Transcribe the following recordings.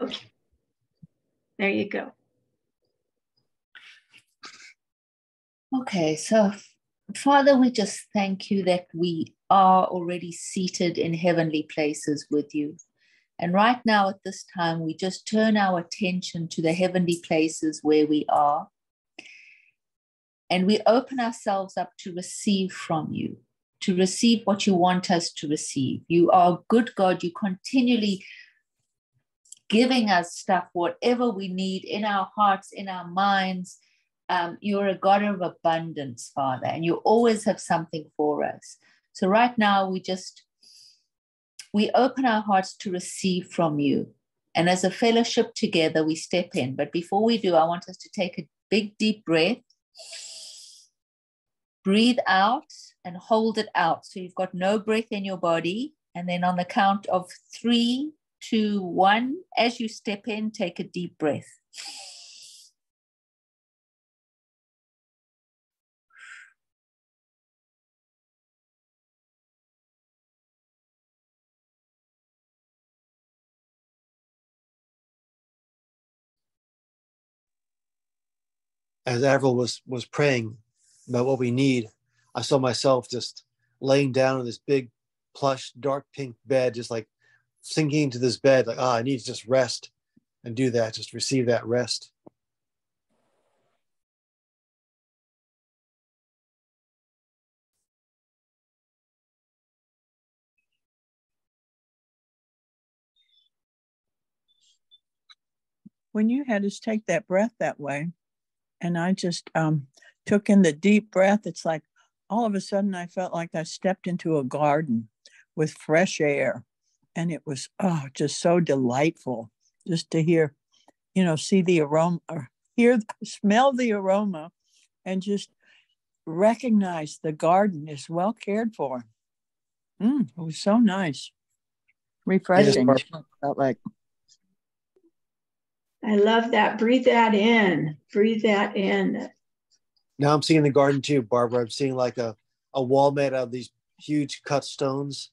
Okay. There you go. Okay, so Father, we just thank you that we are already seated in heavenly places with you. And right now, at this time, we just turn our attention to the heavenly places where we are. And we open ourselves up to receive from you, to receive what you want us to receive. You are good God. You continually giving us stuff, whatever we need in our hearts, in our minds. Um, you're a God of abundance, Father, and you always have something for us. So right now, we just we open our hearts to receive from you. And as a fellowship together, we step in. But before we do, I want us to take a big, deep breath, breathe out, and hold it out. So you've got no breath in your body. And then on the count of three, two, one, as you step in, take a deep breath. as Avril was was praying about what we need, I saw myself just laying down on this big plush dark pink bed, just like sinking into this bed, like, ah, oh, I need to just rest and do that, just receive that rest. When you had us take that breath that way, and I just um, took in the deep breath. It's like all of a sudden I felt like I stepped into a garden with fresh air. And it was, oh, just so delightful just to hear, you know, see the aroma, or hear, smell the aroma, and just recognize the garden is well cared for. Mm, it was so nice, refreshing. Felt like I love that. Breathe that in. Breathe that in. Now I'm seeing the garden too, Barbara. I'm seeing like a, a wall made out of these huge cut stones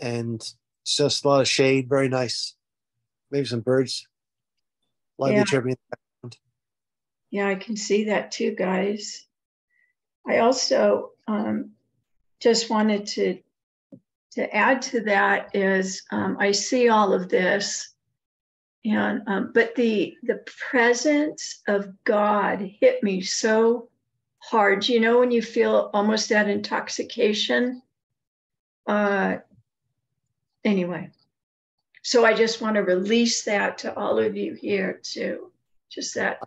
and just a lot of shade. Very nice. Maybe some birds. Lively yeah. chirping. Yeah, I can see that too, guys. I also um, just wanted to to add to that is um, I see all of this and um, but the the presence of god hit me so hard you know when you feel almost that intoxication uh anyway so i just want to release that to all of you here too just that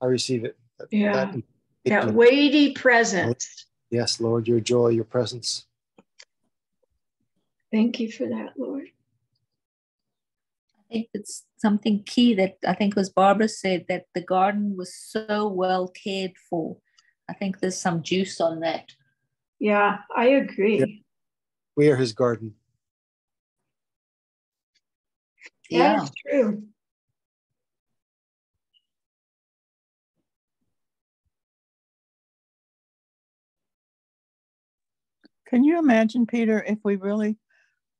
i receive it yeah that, that weighty presence yes lord your joy your presence thank you for that lord I think it's something key that I think was Barbara said that the garden was so well cared for. I think there's some juice on that. Yeah, I agree. Yeah. We are his garden. Yeah, That's true. Can you imagine, Peter, if we really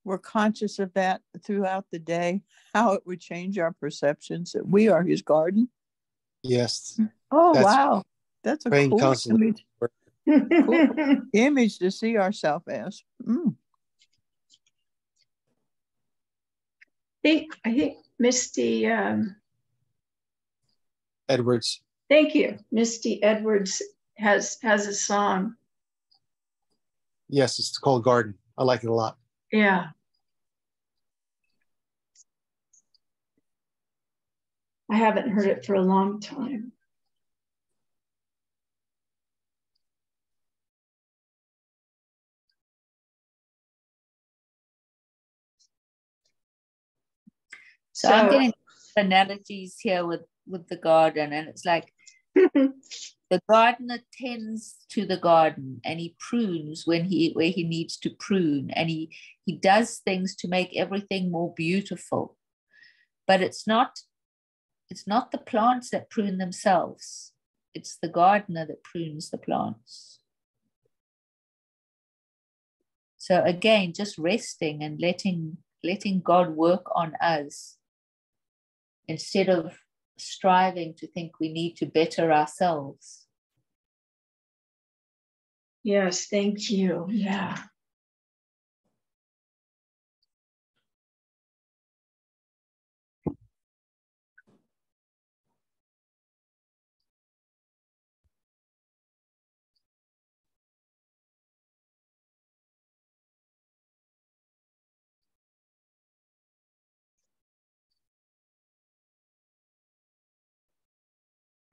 we're conscious of that throughout the day, how it would change our perceptions that we are his garden. Yes. Oh, that's wow. That's a cool image. cool image to see ourselves as. Mm. Think, I think Misty um, Edwards. Thank you. Misty Edwards has has a song. Yes, it's called Garden. I like it a lot. Yeah. I haven't heard it for a long time. So, so I'm getting analogies here with with the garden, and it's like the gardener tends to the garden and he prunes when he where he needs to prune and he he does things to make everything more beautiful. But it's not it's not the plants that prune themselves. It's the gardener that prunes the plants. So again just resting and letting letting god work on us instead of striving to think we need to better ourselves. Yes, thank you. Yeah.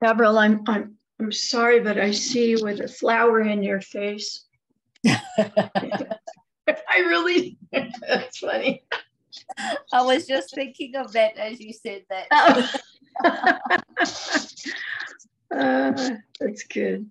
Avril, I'm I'm I'm sorry, but I see you with a flower in your face. I really that's funny. I was just thinking of that as you said that. uh, that's good.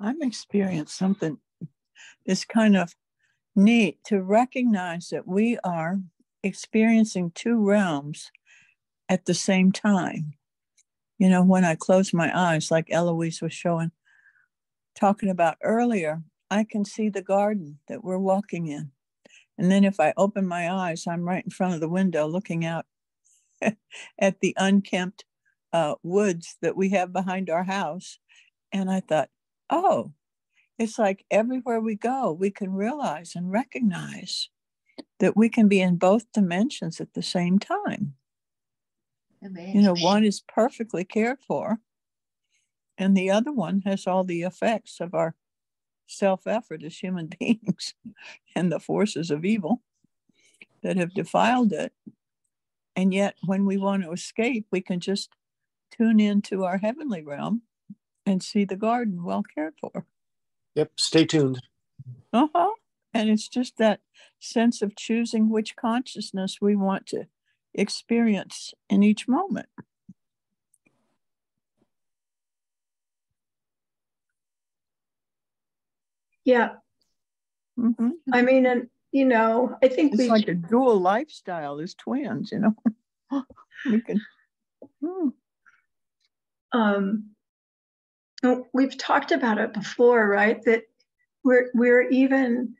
I'm experiencing something that's kind of neat to recognize that we are experiencing two realms at the same time. You know, when I close my eyes, like Eloise was showing, talking about earlier, I can see the garden that we're walking in. And then if I open my eyes, I'm right in front of the window looking out at the unkempt uh, woods that we have behind our house. And I thought, oh, it's like everywhere we go, we can realize and recognize that we can be in both dimensions at the same time. Amazing. You know, one is perfectly cared for, and the other one has all the effects of our self effort as human beings and the forces of evil that have defiled it. And yet, when we want to escape, we can just tune into our heavenly realm and see the garden well cared for. Yep, stay tuned. Uh huh. And it's just that sense of choosing which consciousness we want to experience in each moment. Yeah. Mm-hmm. I mean, and you know, I think it's we like a dual lifestyle as twins. You know, we can. Hmm. Um, we've talked about it before, right? That we're we're even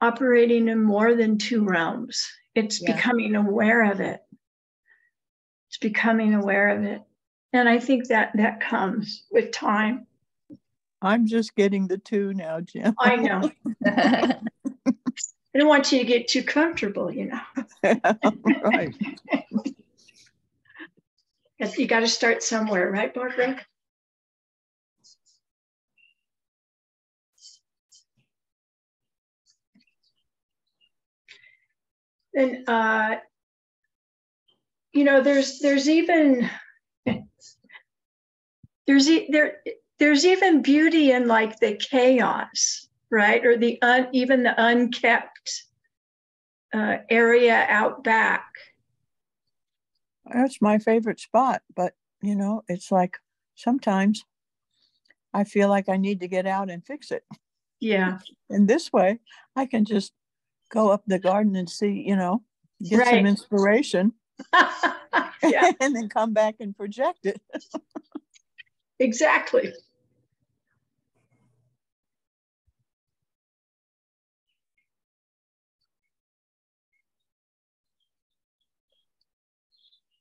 operating in more than two realms. It's yeah. becoming aware of it. It's becoming aware of it. And I think that that comes with time. I'm just getting the two now, Jim. I know. I don't want you to get too comfortable, you know. right. you got to start somewhere, right, Barbara? And uh, you know there's there's even there's there there's even beauty in like the chaos right? Or the un, even the unkept uh, area out back. That's my favorite spot but you know it's like sometimes i feel like i need to get out and fix it. Yeah. And this way i can just go up the garden and see, you know, get right. some inspiration. and then come back and project it. exactly.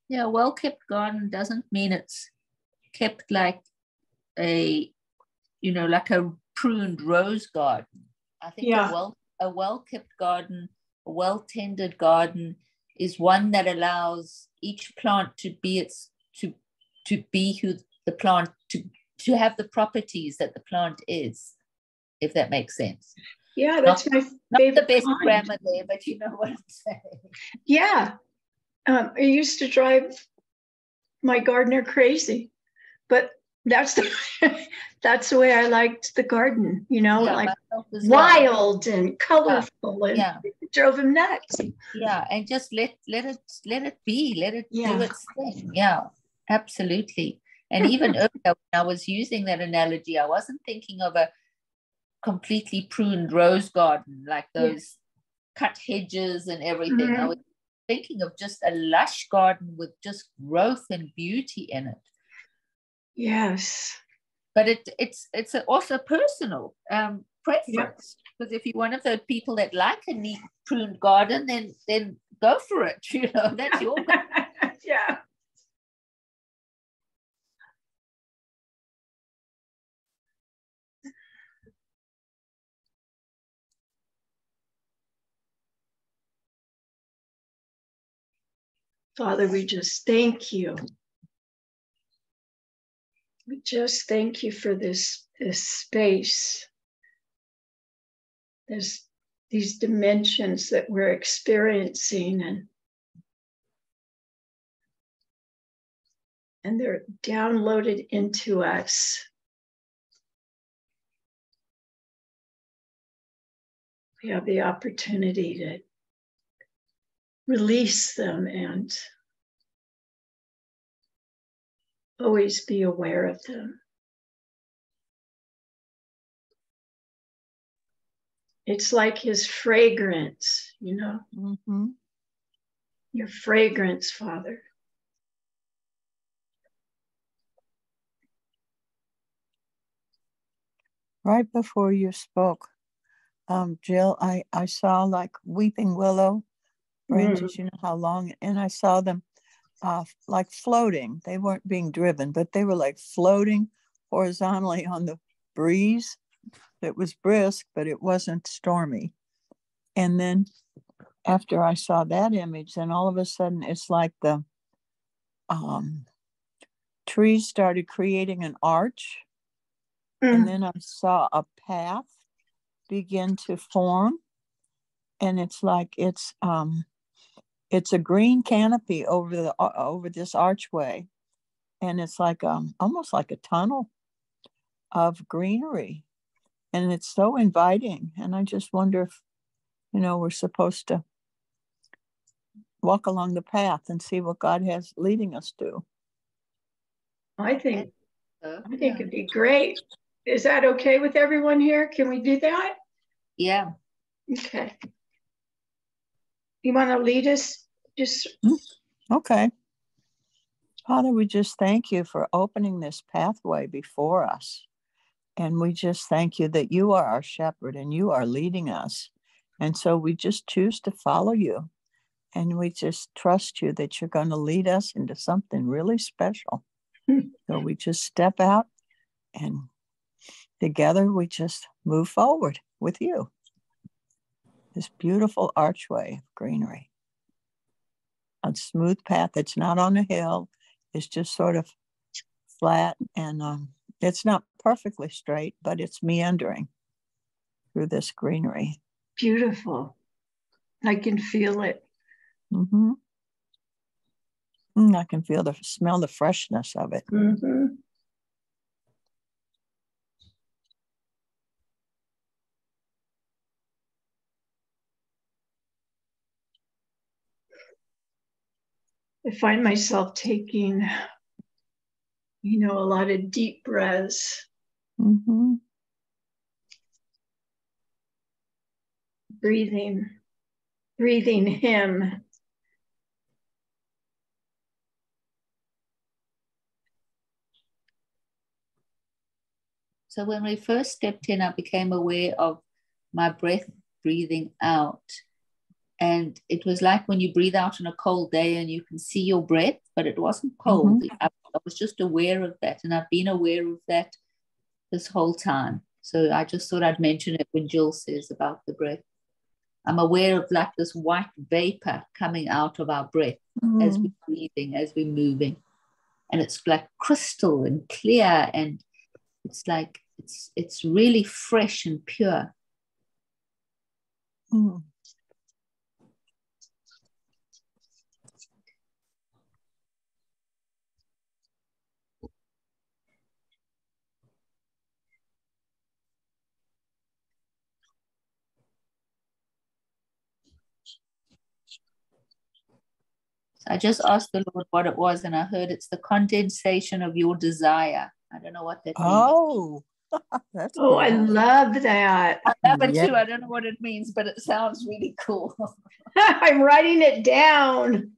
Yeah, well kept garden doesn't mean it's kept like a, you know, like a pruned rose garden. I think yeah. a well a well kept garden, a well tended garden is one that allows each plant to be its to to be who the plant to to have the properties that the plant is, if that makes sense. Yeah, that's not, my favorite. Not the best kind. grammar there, but you know what I'm saying. Yeah. Um, it used to drive my gardener crazy, but that's the that's the way I liked the garden, you know, Yeah, like well. wild and colorful and Yeah. it drove him nuts. yeah and just let let it let it be let it Yeah. do its thing yeah absolutely and even earlier when i was using that analogy i wasn't thinking of a completely pruned rose garden like Yeah. those cut hedges and everything i Mhm. was thinking of just a lush garden with just growth and beauty in it Yes. but it it's it's also personal um preference because if you're one of those people that like a neat pruned garden then then go for it you know that's your yeah. Father, we just thank you. Just thank you for this, this space. There's these dimensions that we're experiencing and and they're downloaded into us. We have the opportunity to release them and always be aware of them. It's like his fragrance, you know, Mm-hmm. your fragrance, Father. Right before you spoke, um, Jill, I, I saw like weeping willow branches, you know how long, and I saw them uh, like floating. They weren't being driven, but they were like floating horizontally on the breeze. It was brisk, but it wasn't stormy. And then after I saw that image, then all of a sudden it's like the um, trees started creating an arch and then I saw a path begin to form, and it's like it's um, it's a green canopy over the over this archway, and it's like um almost like a tunnel of greenery, and it's so inviting. And I just wonder if you know we're supposed to walk along the path and see what God has leading us to. I think I think yeah. it'd be great. Is that okay with everyone here? Can we do that? yeah Okay. You want to lead us? Just mm, Okay. Father, we just thank you for opening this pathway before us. And we just thank you that you are our shepherd and you are leading us. And so we just choose to follow you. And we just trust you that you're going to lead us into something really special. so we just step out and together we just move forward with you. This beautiful archway of greenery a smooth path that's not on a hill. It's just sort of flat and um, it's not perfectly straight, but it's meandering through this greenery. beautiful. I can feel it. Mm-hmm. I can feel the smell the freshness of it. Mhm. I find myself taking, you know, a lot of deep breaths, hmm breathing, breathing Him. So when we first stepped in, I became aware of my breath breathing out. And it was like when you breathe out on a cold day and you can see your breath, but it wasn't cold. I, I was just aware of that. And I've been aware of that this whole time. So I just thought I'd mention it when Jill says about the breath. I'm aware of like this white vapor coming out of our breath as Mm. we're breathing, as we're moving. And it's like crystal and clear and it's like it's it's really fresh and pure. Mm. I just asked the Lord what it was, and I heard it's the condensation of your desire. I don't know what that means. Oh, that's Oh, I love that. I love it Yeah. too. I don't know what it means, but it sounds really cool. I'm writing it down.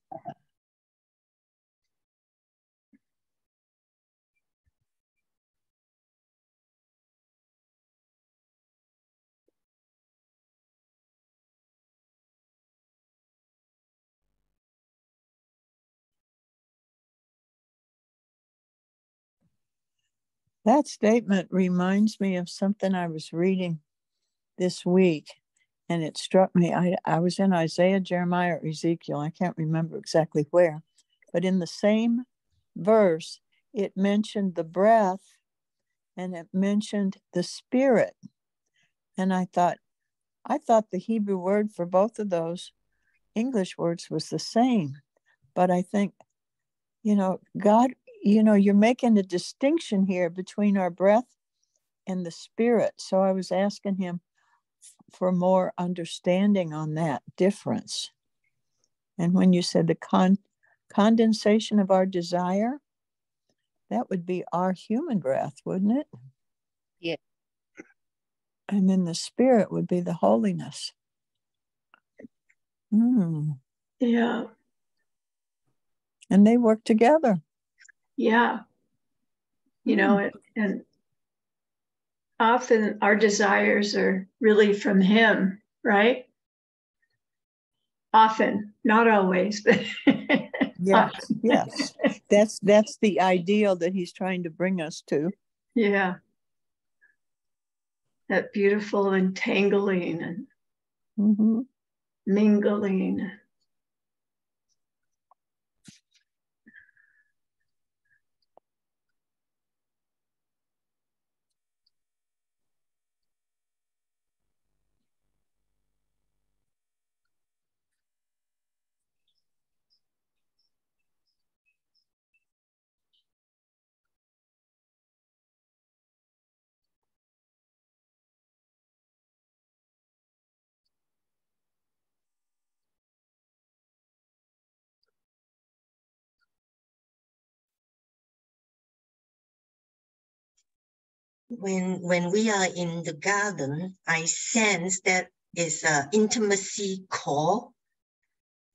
That statement reminds me of something I was reading this week, and it struck me. I, I was in Isaiah, Jeremiah, or Ezekiel. I can't remember exactly where, but in the same verse, it mentioned the breath and it mentioned the spirit. And I thought, I thought the Hebrew word for both of those English words was the same. But I think, you know, God, you know, you're making a distinction here between our breath and the spirit. So I was asking him for more understanding on that difference. And when you said the con- condensation of our desire, that would be our human breath, wouldn't it? Yeah. And then the spirit would be the holiness. Hmm. Yeah. And they work together. Yeah. You know, and, and often our desires are really from Him, right? Often, not always, but Yes, yes. That's that's the ideal that he's trying to bring us to. yeah. That beautiful entangling and hmm mingling. When when we are in the garden, I sense that is a intimacy call,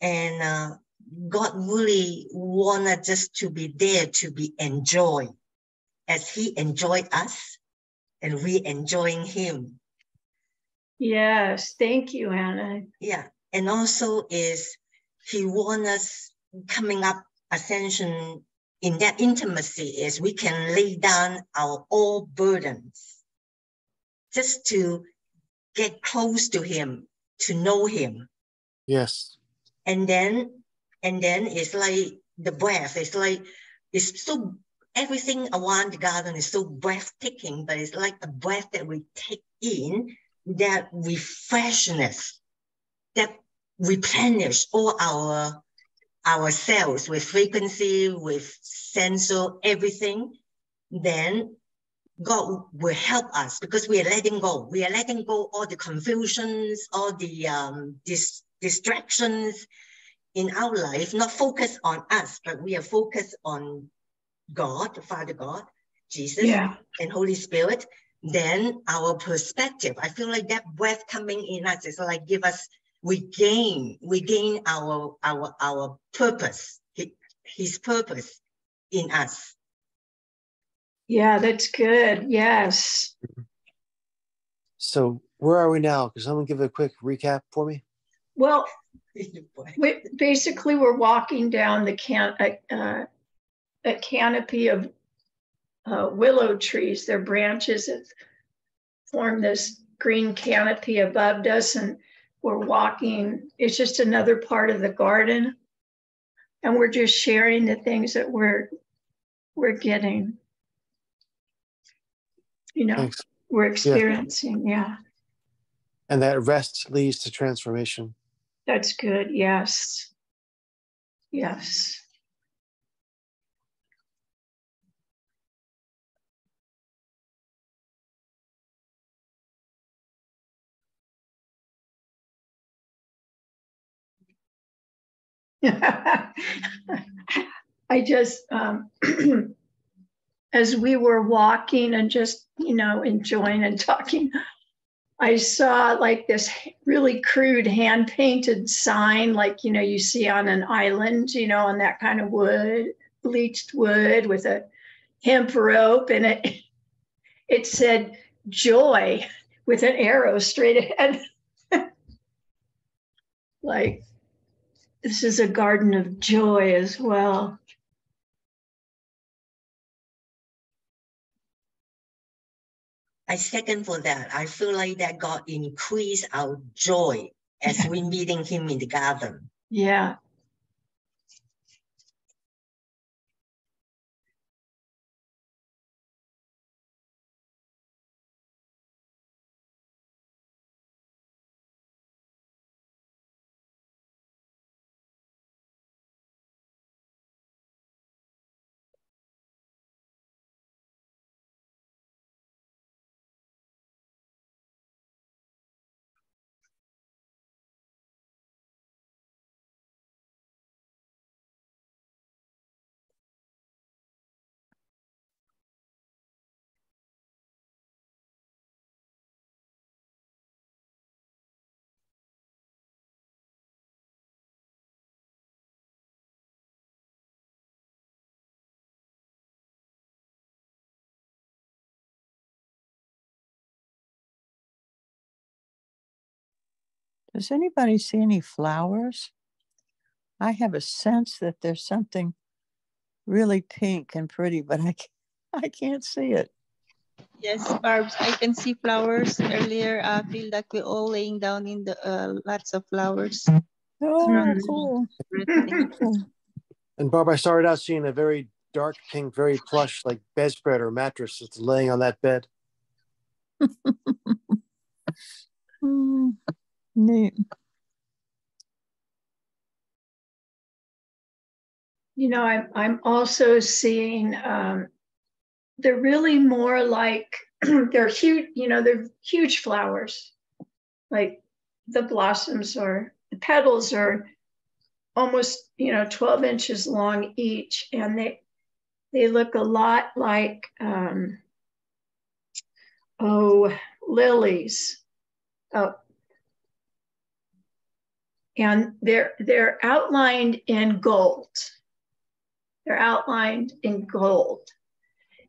and uh, God really wanted us just to be there to be enjoyed, as He enjoyed us, and we enjoying Him. Yes. Thank you, Anna. Yeah, and also is He want us coming up ascension in that intimacy is we can lay down our all burdens just to get close to him to know him Yes. and then and then it's like the breath it's like it's so everything around the garden is so breathtaking but it's like a breath that we take in that refreshness that replenish all our our cells with frequency, with sensor, everything, then God will help us because we are letting go. We are letting go all the confusions, all the um, dis- distractions in our life, not focused on us, but we are focused on God, Father God, Jesus, Yeah. and Holy Spirit. Then our perspective, I feel like that breath coming in us is like give us we gain we gain our our our purpose his, his purpose in us Yeah, that's good. Yes. So where are we now? Can someone give a quick recap for me? Well, we, basically, we're walking down the can, uh, a canopy of uh, willow trees. Their branches have formed this green canopy above us, and we're walking. It's just another part of the garden, and we're just sharing the things that we're we're getting. you know, Thanks. we're experiencing. Yeah. yeah. And that rest leads to transformation. That's good. Yes. Yes. I just, um, as we were walking and just, you know, enjoying and talking, I saw like this really crude hand painted sign, like, you know, you see on an island, you know, on that kind of wood, bleached wood with a hemp rope. And it, it said joy with an arrow straight ahead. like, this is a garden of joy as well. I second for that. I feel like that God increase our joy as yeah. we meeting Him in the garden. Yeah. Does anybody see any flowers? I have a sense that there's something really pink and pretty, but I can't, I can't see it. Yes, Barbs, I can see flowers earlier. I feel like we're all laying down in the uh, lots of flowers. Oh, cool. And Barb, I started out seeing a very dark pink, very plush, like bedspread or mattress that's laying on that bed. Neat. You know, I'm I'm also seeing um, they're really more like they're huge. You know, they're huge flowers, like the blossoms or the petals are almost you know 12 inches long each, and they they look a lot like um, oh lilies. Oh, and they're they're outlined in gold. They're outlined in gold.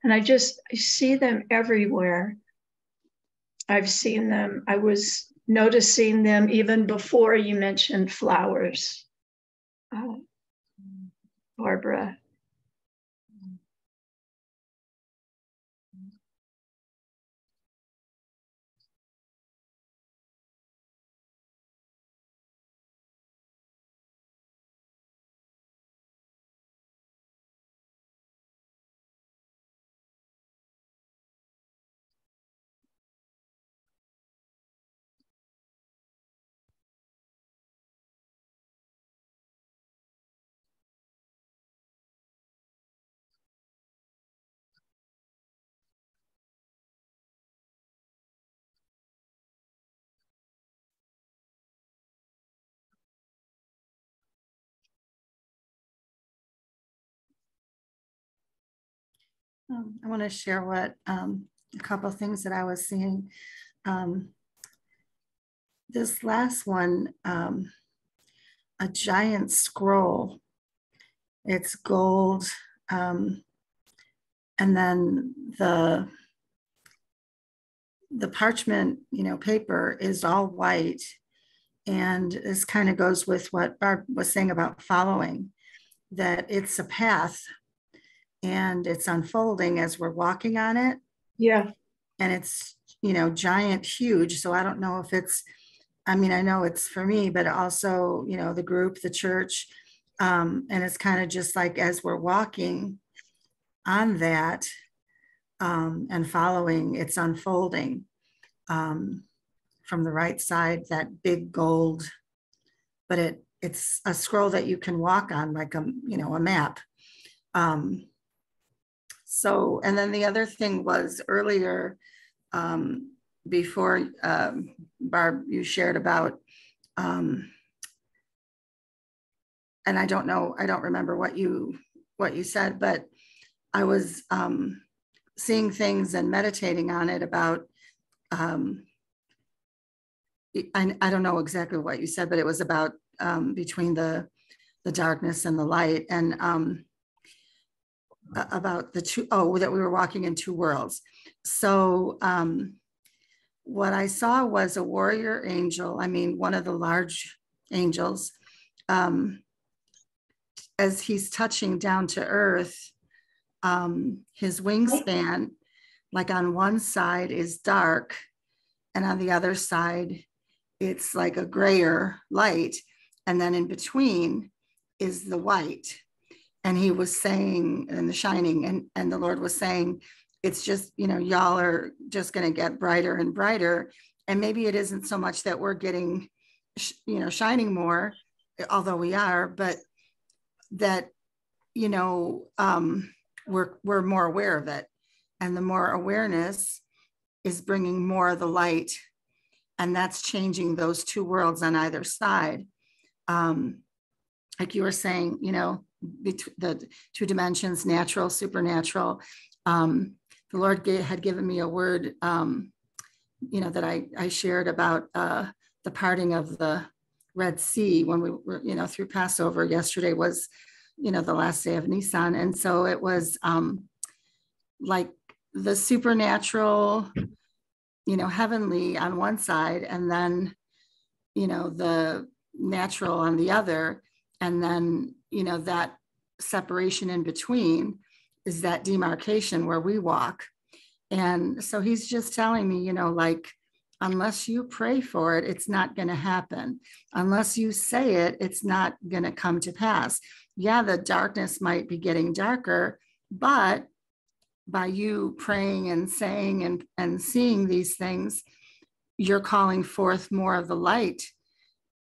And I just I see them everywhere. I've seen them. I was noticing them even before you mentioned flowers, uh, Barbara. Um, I want to share what um, a couple of things that I was seeing. Um, this last one, um, a giant scroll. It's gold, um, and then the the parchment, you know, paper is all white, and this kind of goes with what Barb was saying about following. That it's a path and it's unfolding as we're walking on it. Yeah. And it's, you know, giant, huge. So I don't know if it's, I mean, I know it's for me, but also, you know, the group, the church. Um, and it's kind of just like as we're walking on that, um, and following, it's unfolding. Um, from the right side, that big gold, but it it's a scroll that you can walk on like a you know a map. Um, so and then the other thing was earlier um, before um, Barb you shared about um, and I don't know I don't remember what you what you said, but I was um, seeing things and meditating on it about um, I, I don't know exactly what you said, but it was about um, between the the darkness and the light, and um, about the two oh that we were walking in two worlds. So um, what I saw was a warrior angel. I mean, one of the large angels. Um, as he's touching down to earth, um, his wingspan, like on one side, is dark, and on the other side it's like a grayer light. And then in between is the white. And he was saying, and the shining, and, and the Lord was saying, it's just, you know, y'all are just going to get brighter and brighter. And maybe it isn't so much that we're getting, you know, shining more, although we are, but that, you know, um, we're, we're more aware of it. And the more awareness is bringing more of the light and that's changing those two worlds on either side. Um, like you were saying, you know, the two dimensions, natural, supernatural. Um, the Lord had given me a word, um, you know, that I, I shared about uh, the parting of the Red Sea when we were, you know, through Passover. Yesterday was, you know, the last day of Nisan. And so it was um, like the supernatural you know, heavenly on one side and then, you know, the natural on the other. And then, you know, that separation in between is that demarcation where we walk. And so he's just telling me, you know, like, unless you pray for it, it's not going to happen. Unless you say it, it's not going to come to pass. Yeah, the darkness might be getting darker, but by you praying and saying and, and seeing these things, you're calling forth more of the light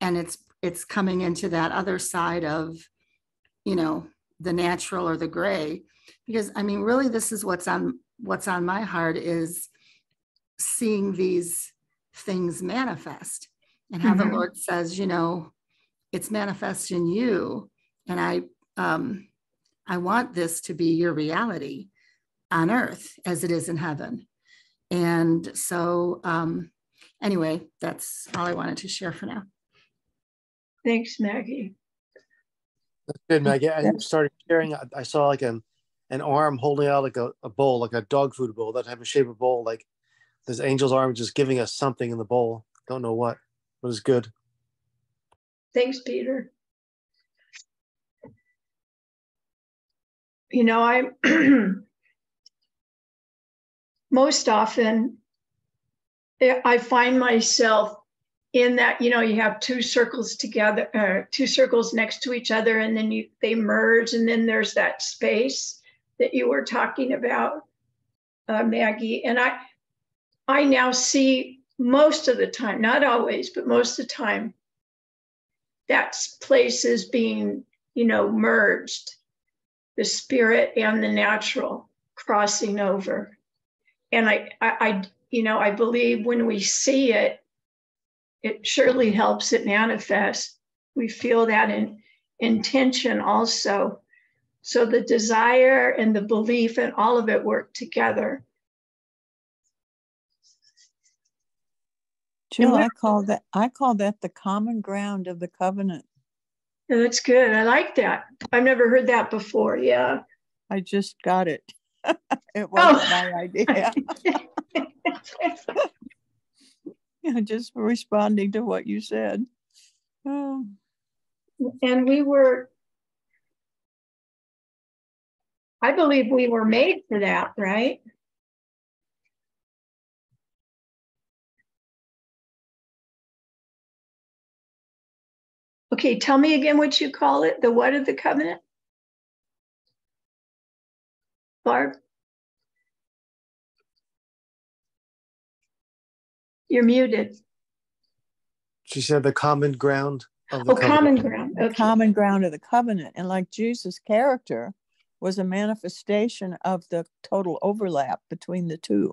and it's it's coming into that other side of you know the natural or the gray because i mean really this is what's on what's on my heart is seeing these things manifest and how mm-hmm. the lord says you know it's manifest in you and i um i want this to be your reality on earth as it is in heaven. And so, um, anyway, that's all I wanted to share for now. Thanks, Maggie. That's good, Maggie. I started sharing. I saw like an an arm holding out like a, a bowl, like a dog food bowl, that type of shape of bowl. Like this angel's arm just giving us something in the bowl. Don't know what, but it's good. Thanks, Peter. You know, I most often I find myself in that, you know, you have two circles together, uh, two circles next to each other, and then you they merge, and then there's that space that you were talking about, uh, Maggie. And I, I now see most of the time, not always, but most of the time, that place is being, you know, merged, the spirit and the natural crossing over and I, I, I, you know, I believe when we see it, it surely helps it manifest. We feel that in intention also. So the desire and the belief and all of it work together. Jill, I call that I call that the common ground of the covenant. Yeah, that's good. I like that. I've never heard that before. Yeah. I just got it. it oh. wasn't oh. my idea. just responding to what you said. Oh. And we were, I believe we were made for that, right? Okay, tell me again what you call it. The what of the covenant? Barb? You're muted. She said the common ground of the oh, common ground. Okay. Common ground of the covenant. And like Jesus' character was a manifestation of the total overlap between the two.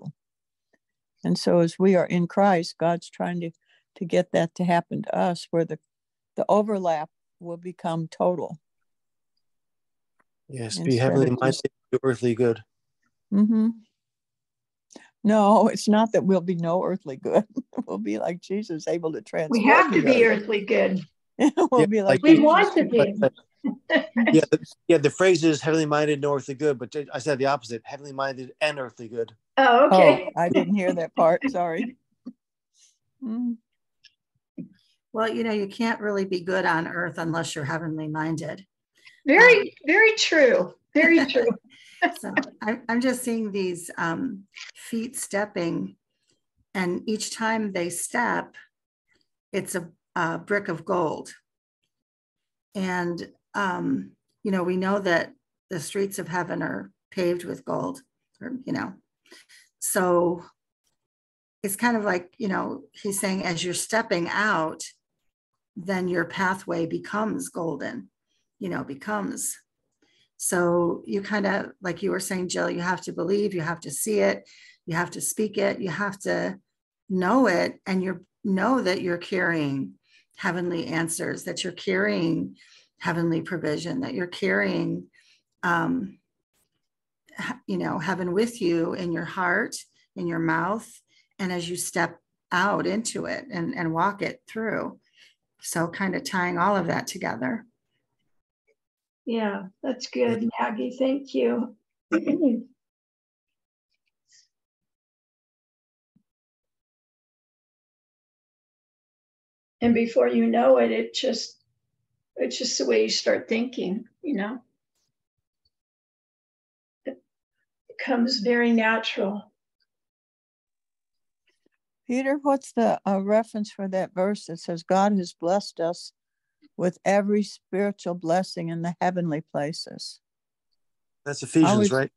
And so as we are in Christ, God's trying to, to get that to happen to us where the, the overlap will become total. Yes, be heavenly minded, earthly good. Mm-hmm. No, it's not that we'll be no earthly good. we'll be like Jesus, able to transform. We have to be earthly good. we'll yeah, be like, we want to be. yeah, the, yeah. The phrase is heavenly minded and earthly good, but I said the opposite: heavenly minded and earthly good. Oh, okay. Oh, I didn't hear that part. Sorry. Mm. Well, you know, you can't really be good on earth unless you're heavenly minded. Very, um, very true. Very true. So I, I'm just seeing these um, feet stepping, and each time they step, it's a, a brick of gold. And, um, you know, we know that the streets of heaven are paved with gold, or, you know, so it's kind of like, you know, he's saying as you're stepping out, then your pathway becomes golden, you know, becomes so you kind of, like you were saying, Jill, you have to believe, you have to see it, you have to speak it, you have to know it, and you know that you're carrying heavenly answers, that you're carrying heavenly provision, that you're carrying, um, you know, heaven with you in your heart, in your mouth, and as you step out into it and, and walk it through. So, kind of tying all of that together. Yeah, that's good, Maggie. Thank you. and before you know it, it just it's just the way you start thinking, you know. It becomes very natural. Peter, what's the uh, reference for that verse that says God has blessed us with every spiritual blessing in the heavenly places. That's Ephesians, right?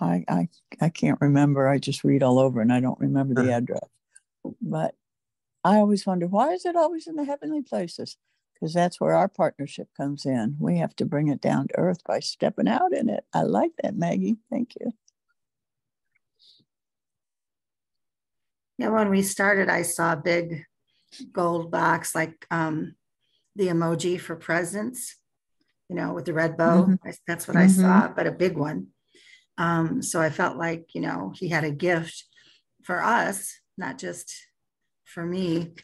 I, I I can't remember. I just read all over and I don't remember the address. But I always wonder why is it always in the heavenly places? Because that's where our partnership comes in. We have to bring it down to earth by stepping out in it. I like that, Maggie. Thank you. Yeah, when we started, I saw a big gold box like um, the emoji for presents, you know, with the red bow. Mm-hmm. I, that's what mm-hmm. I saw, but a big one. Um, so I felt like, you know, he had a gift for us, not just for me.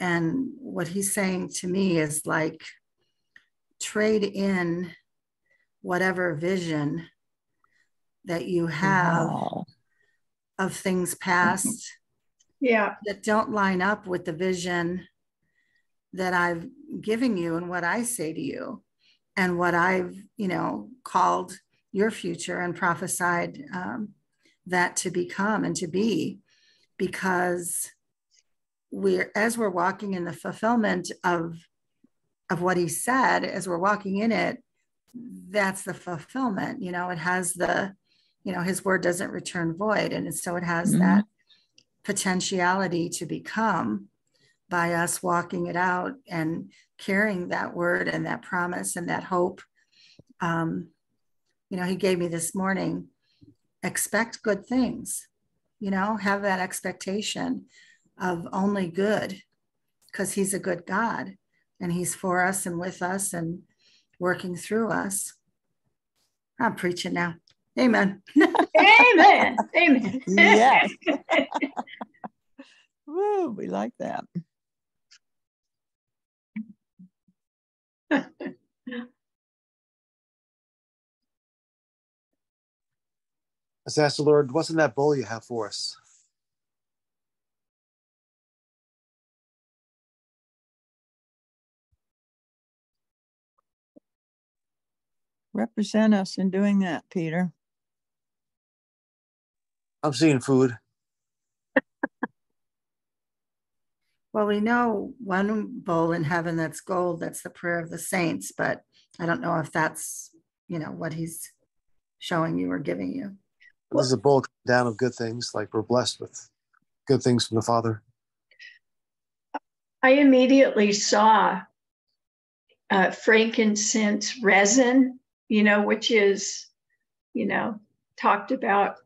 And what he's saying to me is like, trade in whatever vision that you have wow. of things past yeah that don't line up with the vision that I've given you and what I say to you and what I've, you know, called your future and prophesied um, that to become and to be because we're as we're walking in the fulfillment of of what he said as we're walking in it that's the fulfillment you know it has the you know his word doesn't return void and so it has mm-hmm. that potentiality to become by us walking it out and carrying that word and that promise and that hope. Um, you know, he gave me this morning expect good things, you know, have that expectation of only good because he's a good God and he's for us and with us and working through us. I'm preaching now. Amen. Amen. Amen. Yes. Woo, we like that. Let's ask the Lord, what's in that bowl you have for us? Represent us in doing that, Peter. I'm seeing food. Well, we know one bowl in heaven that's gold, that's the prayer of the saints, but I don't know if that's, you know, what he's showing you or giving you. There's a bowl down of good things like we're blessed with good things from the Father? I immediately saw uh, frankincense resin, you know, which is, you know, talked about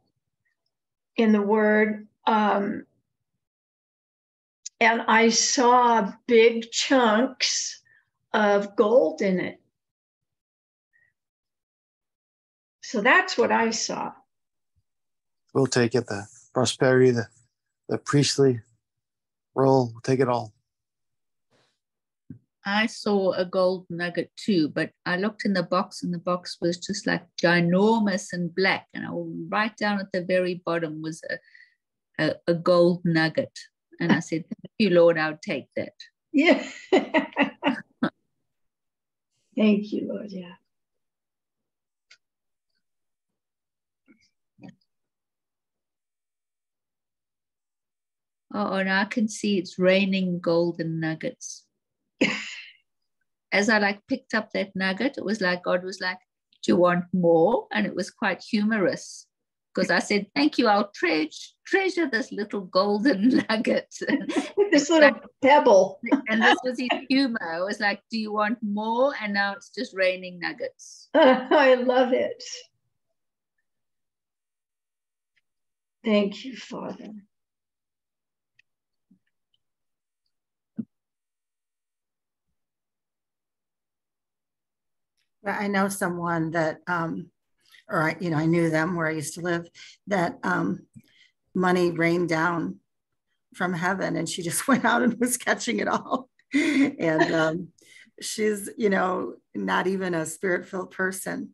in the Word. Um, and I saw big chunks of gold in it. So that's what I saw. We'll take it the prosperity, the, the priestly role, we'll take it all. I saw a gold nugget too, but I looked in the box and the box was just like ginormous and black. And I, right down at the very bottom was a, a, a gold nugget. And I said, Thank you, Lord, I'll take that. Yeah. Thank you, Lord. Yeah. Oh, and I can see it's raining golden nuggets. As I like picked up that nugget, it was like God was like, Do you want more? And it was quite humorous because I said, Thank you, I'll tre- treasure this little golden nugget. this little pebble. and this was his humor. It was like, Do you want more? And now it's just raining nuggets. I love it. Thank you, Father. I know someone that, um, or I, you know, I knew them where I used to live, that um, money rained down from heaven and she just went out and was catching it all. and um, she's, you know, not even a spirit filled person.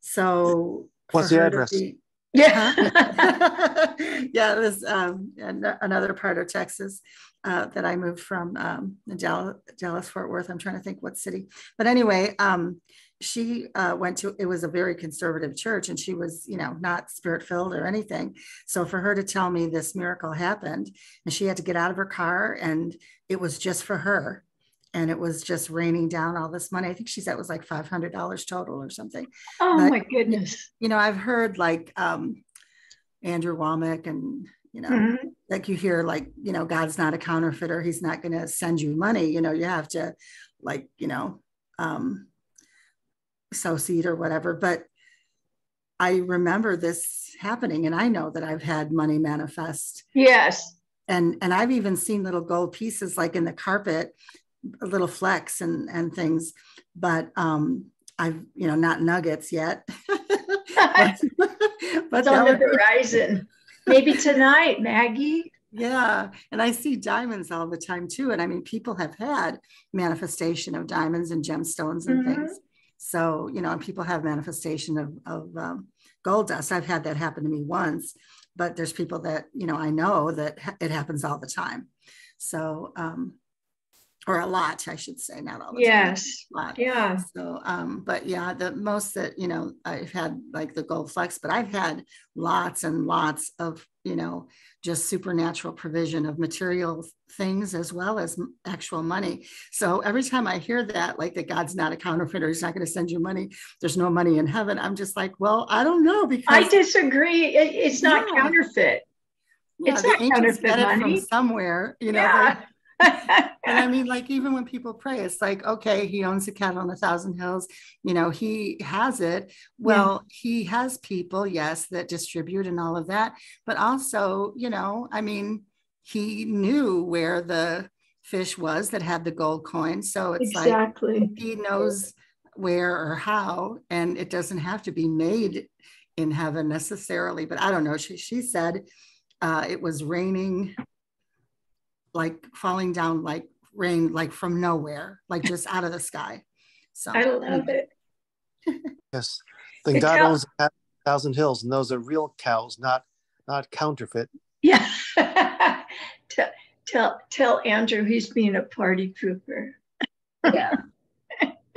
So, what's the address? Be, yeah. yeah, it was um, another part of Texas uh, that I moved from um, Dallas, Dallas, Fort Worth. I'm trying to think what city. But anyway, um, she uh, went to it was a very conservative church and she was you know not spirit filled or anything. So for her to tell me this miracle happened and she had to get out of her car and it was just for her and it was just raining down all this money. I think she said it was like $500 total or something. Oh but, my goodness. you know i've heard like um, andrew wommack and you know mm-hmm. like you hear like you know god's not a counterfeiter. He's not going to send you money. You know you have to like you know um, sow seed or whatever. But I remember this happening, and I know that I've had money manifest. Yes. And and I've even seen little gold pieces like in the carpet, a little flecks and and things. But um, I've you know not nuggets yet. but, on the horizon. Maybe tonight, Maggie. Yeah. And I see diamonds all the time too. And I mean, people have had manifestation of diamonds and gemstones and mm-hmm. things. So, you know, and people have manifestation of, of um, gold dust. I've had that happen to me once, but there's people that, you know, I know that it happens all the time. So, um, or a lot, I should say, not all the yes. time. Yes. Yeah. So, um, but yeah, the most that, you know, I've had like the gold flecks, but I've had lots and lots of, you know, just supernatural provision of material things as well as actual money. So every time I hear that, like that God's not a counterfeiter, he's not going to send you money, there's no money in heaven, I'm just like, well, I don't know because I disagree. it's not yeah. counterfeit. Yeah, it's not counterfeit money. from somewhere, you know. Yeah. And I mean, like even when people pray, it's like, okay, he owns the cattle on a thousand hills, you know, he has it. Well, yeah. he has people, yes, that distribute and all of that, but also, you know, I mean, he knew where the fish was that had the gold coin. So it's exactly. like he knows where or how, and it doesn't have to be made in heaven necessarily. But I don't know. She she said uh, it was raining like falling down like rain, like from nowhere, like just out of the sky. So I love it. yes. Then God owns a thousand hills, and those are real cows, not not counterfeit. Yeah. tell, tell tell Andrew he's being a party pooper. yeah.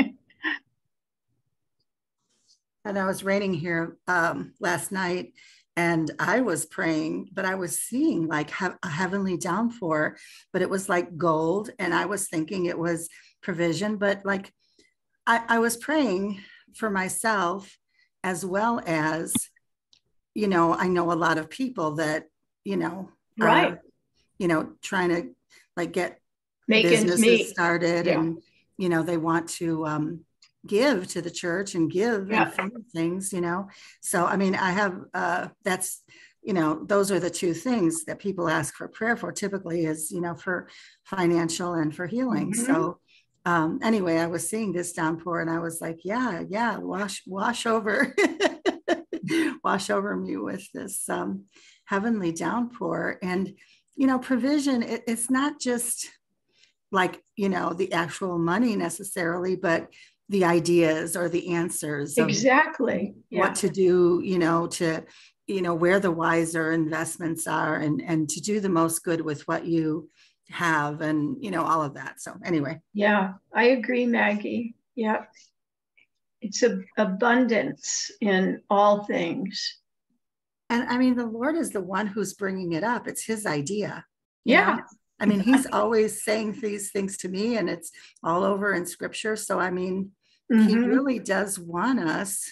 and I was raining here um, last night, and I was praying, but I was seeing like a heavenly downpour, but it was like gold. And I was thinking it was provision, but like I, I was praying for myself as well as, you know, I know a lot of people that, you know, right. you know, trying to like get Make businesses started Yeah. and, you know, they want to um, give to the church and give Yeah. and fund things, you know. So, I mean, I have, uh, that's, you know, those are the two things that people ask for prayer for typically is, you know, for financial and for healing. Mhm. So, um, anyway, I was seeing this downpour and I was like, yeah, yeah, wash, wash over, wash over me with this um, heavenly downpour. And, you know, provision, it, it's not just like, you know, the actual money necessarily, but the ideas or the answers Exactly. Yeah. what to do, you know, to, you know, where the wiser investments are and, and to do the most good with what you have and, you know, all of that. So anyway, Yeah, I agree, Maggie. Yeah. It's a abundance in all things. and I mean, the Lord is the one who's bringing it up. It's his idea. Yeah. know? I mean, he's always saying these things to me and it's all over in scripture. So, I mean, he Mhm. really does want us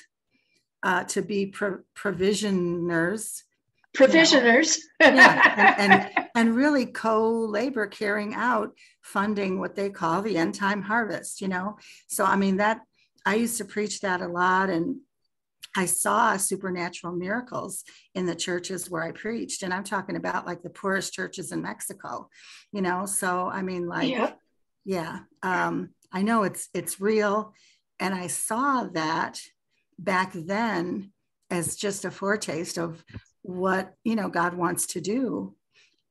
uh, to be pro- provisioners Provisioners. yeah, and, and and really co-labor carrying out funding what they call the end time harvest you know so i mean that i used to preach that a lot and i saw supernatural miracles in the churches where i preached and i'm talking about like the poorest churches in mexico you know so i mean like Yeah. yeah um i know it's it's real and i saw that back then as just a foretaste of what you know god wants to do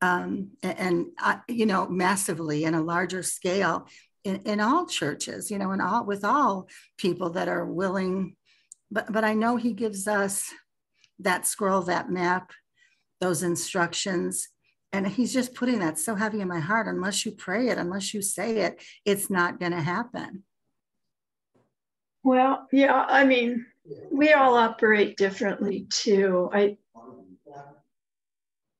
um a- and, uh, you know massively in a larger scale in, in all churches you know and all with all people that are willing. But but i know he gives us that scroll that map those instructions and he's just putting that so heavy in my heart. Unless you pray it unless you say it it's not going to happen Well, yeah, I mean, we all operate differently too. I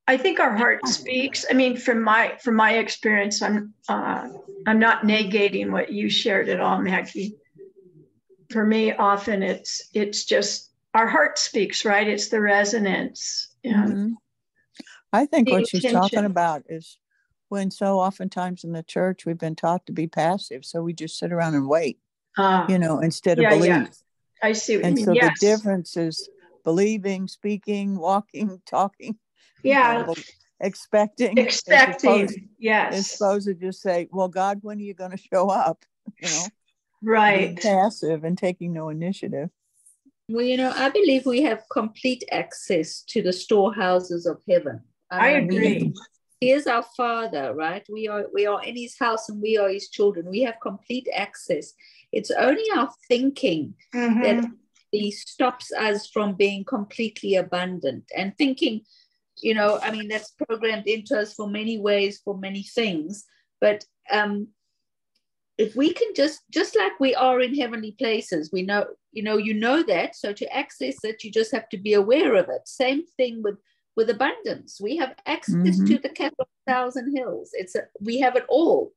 I think our heart speaks. I mean, from my from my experience, I'm uh, I'm not negating what you shared at all, Maggie. For me, often it's it's just our heart speaks, right? It's the resonance. Mhm. I think what she's talking about is when so oftentimes in the church we've been taught to be passive, so we just sit around and wait, uh, you know, instead yeah, of believe. yeah. I see what you And mean. so yes. the difference is believing, speaking, walking, talking, you know, Yeah, expecting, as opposed- expecting. as Yes. opposed to just say, "Well, God, when are you going to show up?" You know, being Right. passive and taking no initiative. Well, you know, I believe we have complete access to the storehouses of heaven. I mean, agree. He is our father, right? We are we are in his house and we are his children. We have complete access. It's only our thinking Mhm. that stops us from being completely abundant and thinking, you know, I mean, that's programmed into us for many ways, for many things. But um, if we can just, just like we are in heavenly places, we know, you know, you know that. So to access it, you just have to be aware of it. Same thing with with abundance. We have access to the cattle of thousand hills. It's a, we have it all.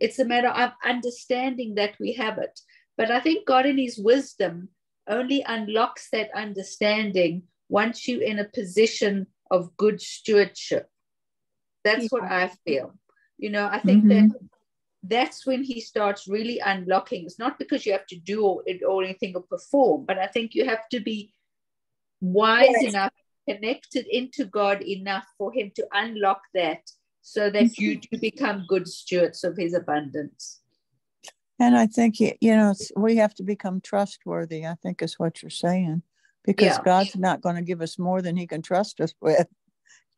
It's a matter of understanding that we have it. But I think God, in His wisdom, only unlocks that understanding once you're in a position of good stewardship. That's what I feel. You know, I think that mm-hmm. that's when he starts really unlocking. It's not because you have to do or, or anything or perform, but I think you have to be wise Yes. enough, connected into God enough for him to unlock that so that you mm-hmm. do become good stewards of his abundance. And I think, you know, it's, we have to become trustworthy, I think is what you're saying, because Yeah. God's not going to give us more than he can trust us with.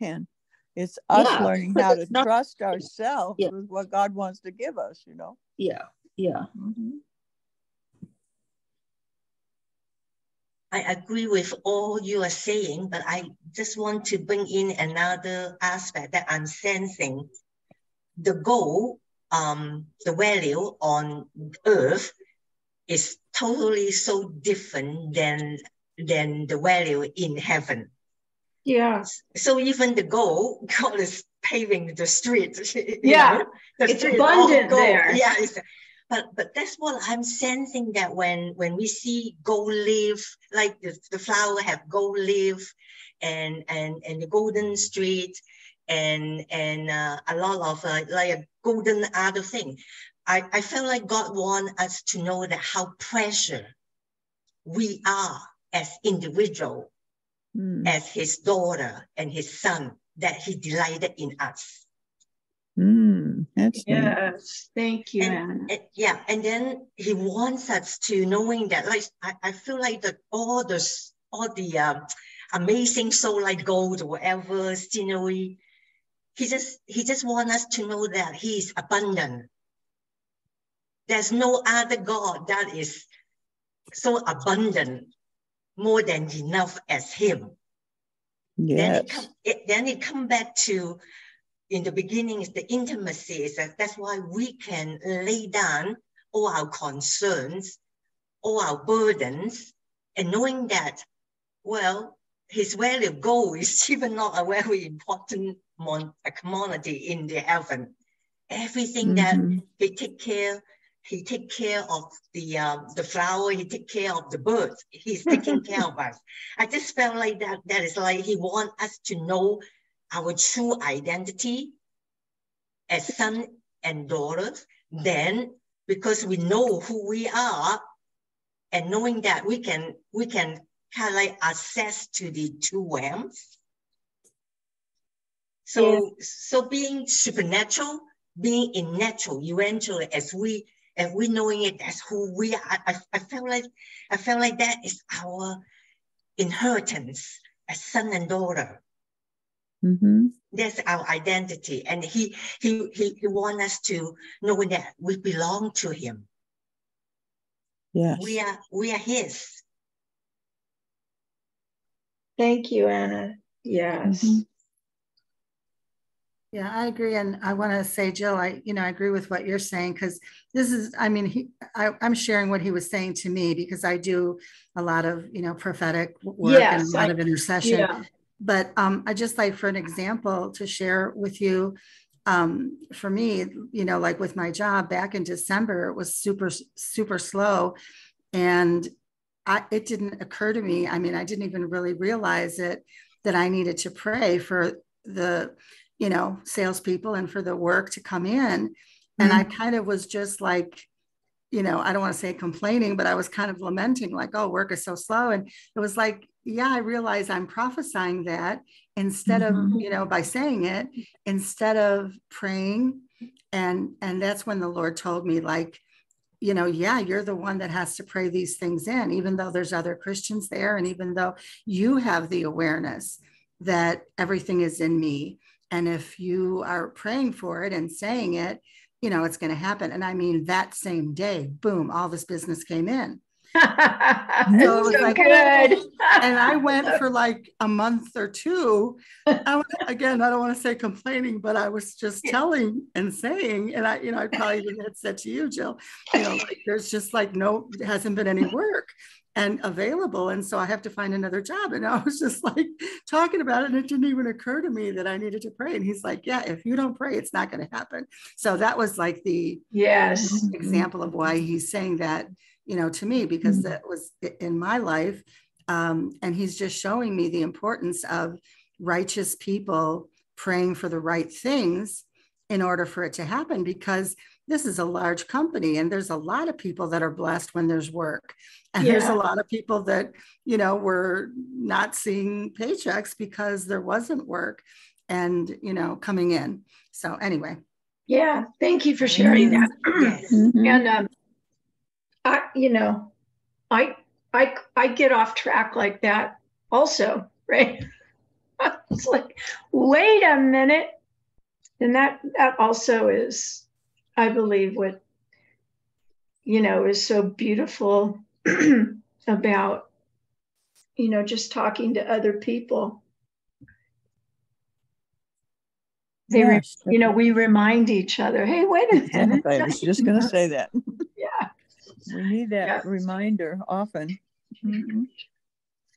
And it's us Yeah, learning how to not- trust ourselves Yeah. with what God wants to give us, you know. Yeah, yeah. Mm-hmm. I agree with all you are saying, but I just want to bring in another aspect that I'm sensing. The goal, um, the value on earth is totally so different than than the value in heaven. Yeah. So even the goal, God is paving the street. Yeah, know, the it's street is all abundant there. Yeah, but but that's what I'm sensing that when when we see gold leaf, like the, the flower have gold leaf, and and and the golden street, and and uh, a lot of uh, like a golden other thing. I, I felt like God want us to know that how precious we are as individual, Mm. as his daughter and his son, that he delighted in us. Mm. That's neat. Yes, thank you, And, and- yeah, and then he wants us to knowing that, like I, I feel like that all the all the um, amazing soul like gold or whatever scenery, he just he just want us to know that he is abundant. There's no other God that is so abundant, more than enough as him. Then Yes. it come, it, then it come back to in the beginning is the intimacy. Is that that's why we can lay down all our concerns, all our burdens, and knowing that, well, his value of gold is even not a very important mon- a commodity in the heaven. Everything that Mhm. he take care, he take care of the um, the flower, he take care of the birds. He's taking care of us. I just felt like that. That is like he want us to know our true identity as son and daughters. Then, because we know who we are, and knowing that we can we can kind of like access to the two realms. So so being supernatural, being in natural, eventually as we as we knowing it as who we are, I, I, I felt like I felt like that is our inheritance as son and daughter. Mhm. That's our identity. And he he he, he want us to know that we belong to him. Yes. We are we are his. Thank you, Anna. Yes. Mhm. Yeah, I agree. And I want to say, Jill, I, you know, I agree with what you're saying because this is, I mean, he, I, I'm sharing what he was saying to me because I do a lot of, you know, prophetic work and a lot I- of intercession. Yeah. But um, I just like for an example to share with you, um, for me, you know, like with my job back in December, it was super, super slow. And I, it didn't occur to me. I mean, I didn't even really realize it that I needed to pray for the, you know, salespeople and for the work to come in. And I kind of was just like, you know, I don't want to say complaining, but I was kind of lamenting, like, oh, work is so slow. And it was like, yeah, I realize I'm prophesying that instead of, Mhm. you know, by saying it, instead of praying. And and that's when the Lord told me, like, you know, yeah, you're the one that has to pray these things in, even though there's other Christians there, and even though you have the awareness that everything is in me. And if you are praying for it and saying it, you know, it's going to happen. And I mean, that same day, boom, all this business came in. so it was like- good. And I went for like a month or two. I, was- again, I don't want to say complaining, but I was just telling and saying, and I, you know, I probably even had said to you, Jill, you know, like there's just like no, hasn't been any work and available. And so I have to find another job. And I was just like talking about it. And it didn't even occur to me that I needed to pray. And he's like, yeah, if you don't pray, it's not going to happen. So that was like the yes. example of why he's saying that, you know, to me, because Mhm. that was in my life. Um, and he's just showing me the importance of righteous people praying for the right things in order for it to happen, because this is a large company and there's a lot of people that are blessed when there's work. And there's a lot of people that, you know, were not seeing paychecks because there wasn't work and, you know, coming in. So anyway, Yeah. Thank you for sharing that. Yes. Mhm. And um, I, you know, I, I, I get off track like that also, right? it's like, wait a minute, and that that also is, I believe, what you know is so beautiful about, you know, just talking to other people. They, Yes, you know, we remind each other, hey, wait a minute. I was just going to say that. Yeah. We need that Yeah. reminder often. Mhm.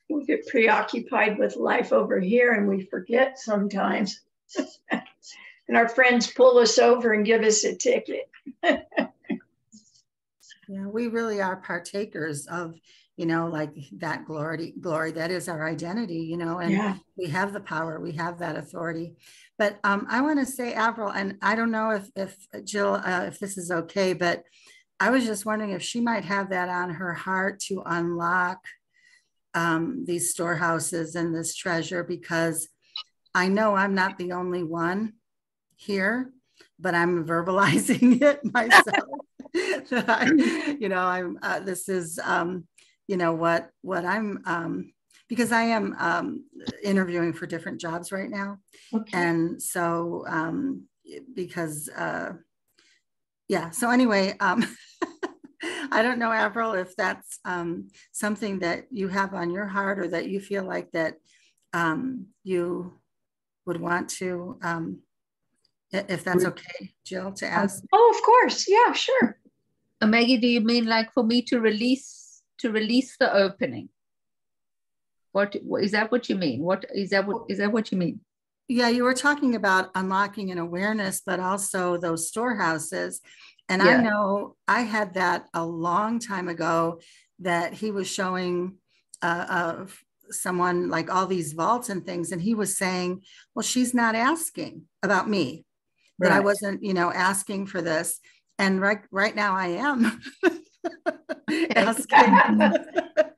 we get preoccupied with life over here and we forget sometimes. and our friends pull us over and give us a ticket. Yeah, we really are partakers of you know, like that glory, glory, that is our identity, you know, and Yeah. we have the power, we have that authority. But um, I want to say, Avril, and I don't know if, if Jill, uh, if this is okay, but I was just wondering if she might have that on her heart to unlock um, these storehouses and this treasure, because I know I'm not the only one here, but I'm verbalizing it myself. I, you know, I'm. Uh, this is, um, you know, what what I'm um, because I am um, interviewing for different jobs right now, Okay. and so um, because uh, yeah. So anyway, um, I don't know, Avril, if that's um, something that you have on your heart or that you feel like that um, you would want to, um, if that's okay, Jill, to ask. Oh, of course. Yeah, sure. Uh, Maggie, do you mean like for me to release to release the opening? What, what is that? What you mean? What is that? What is that? What you mean? Yeah, you were talking about unlocking an awareness, but also those storehouses. And Yeah. I know I had that a long time ago that he was showing uh, of someone like all these vaults and things. And he was saying, well, she's not asking about me, that I wasn't, you know, asking for this. And right, right now I am asking.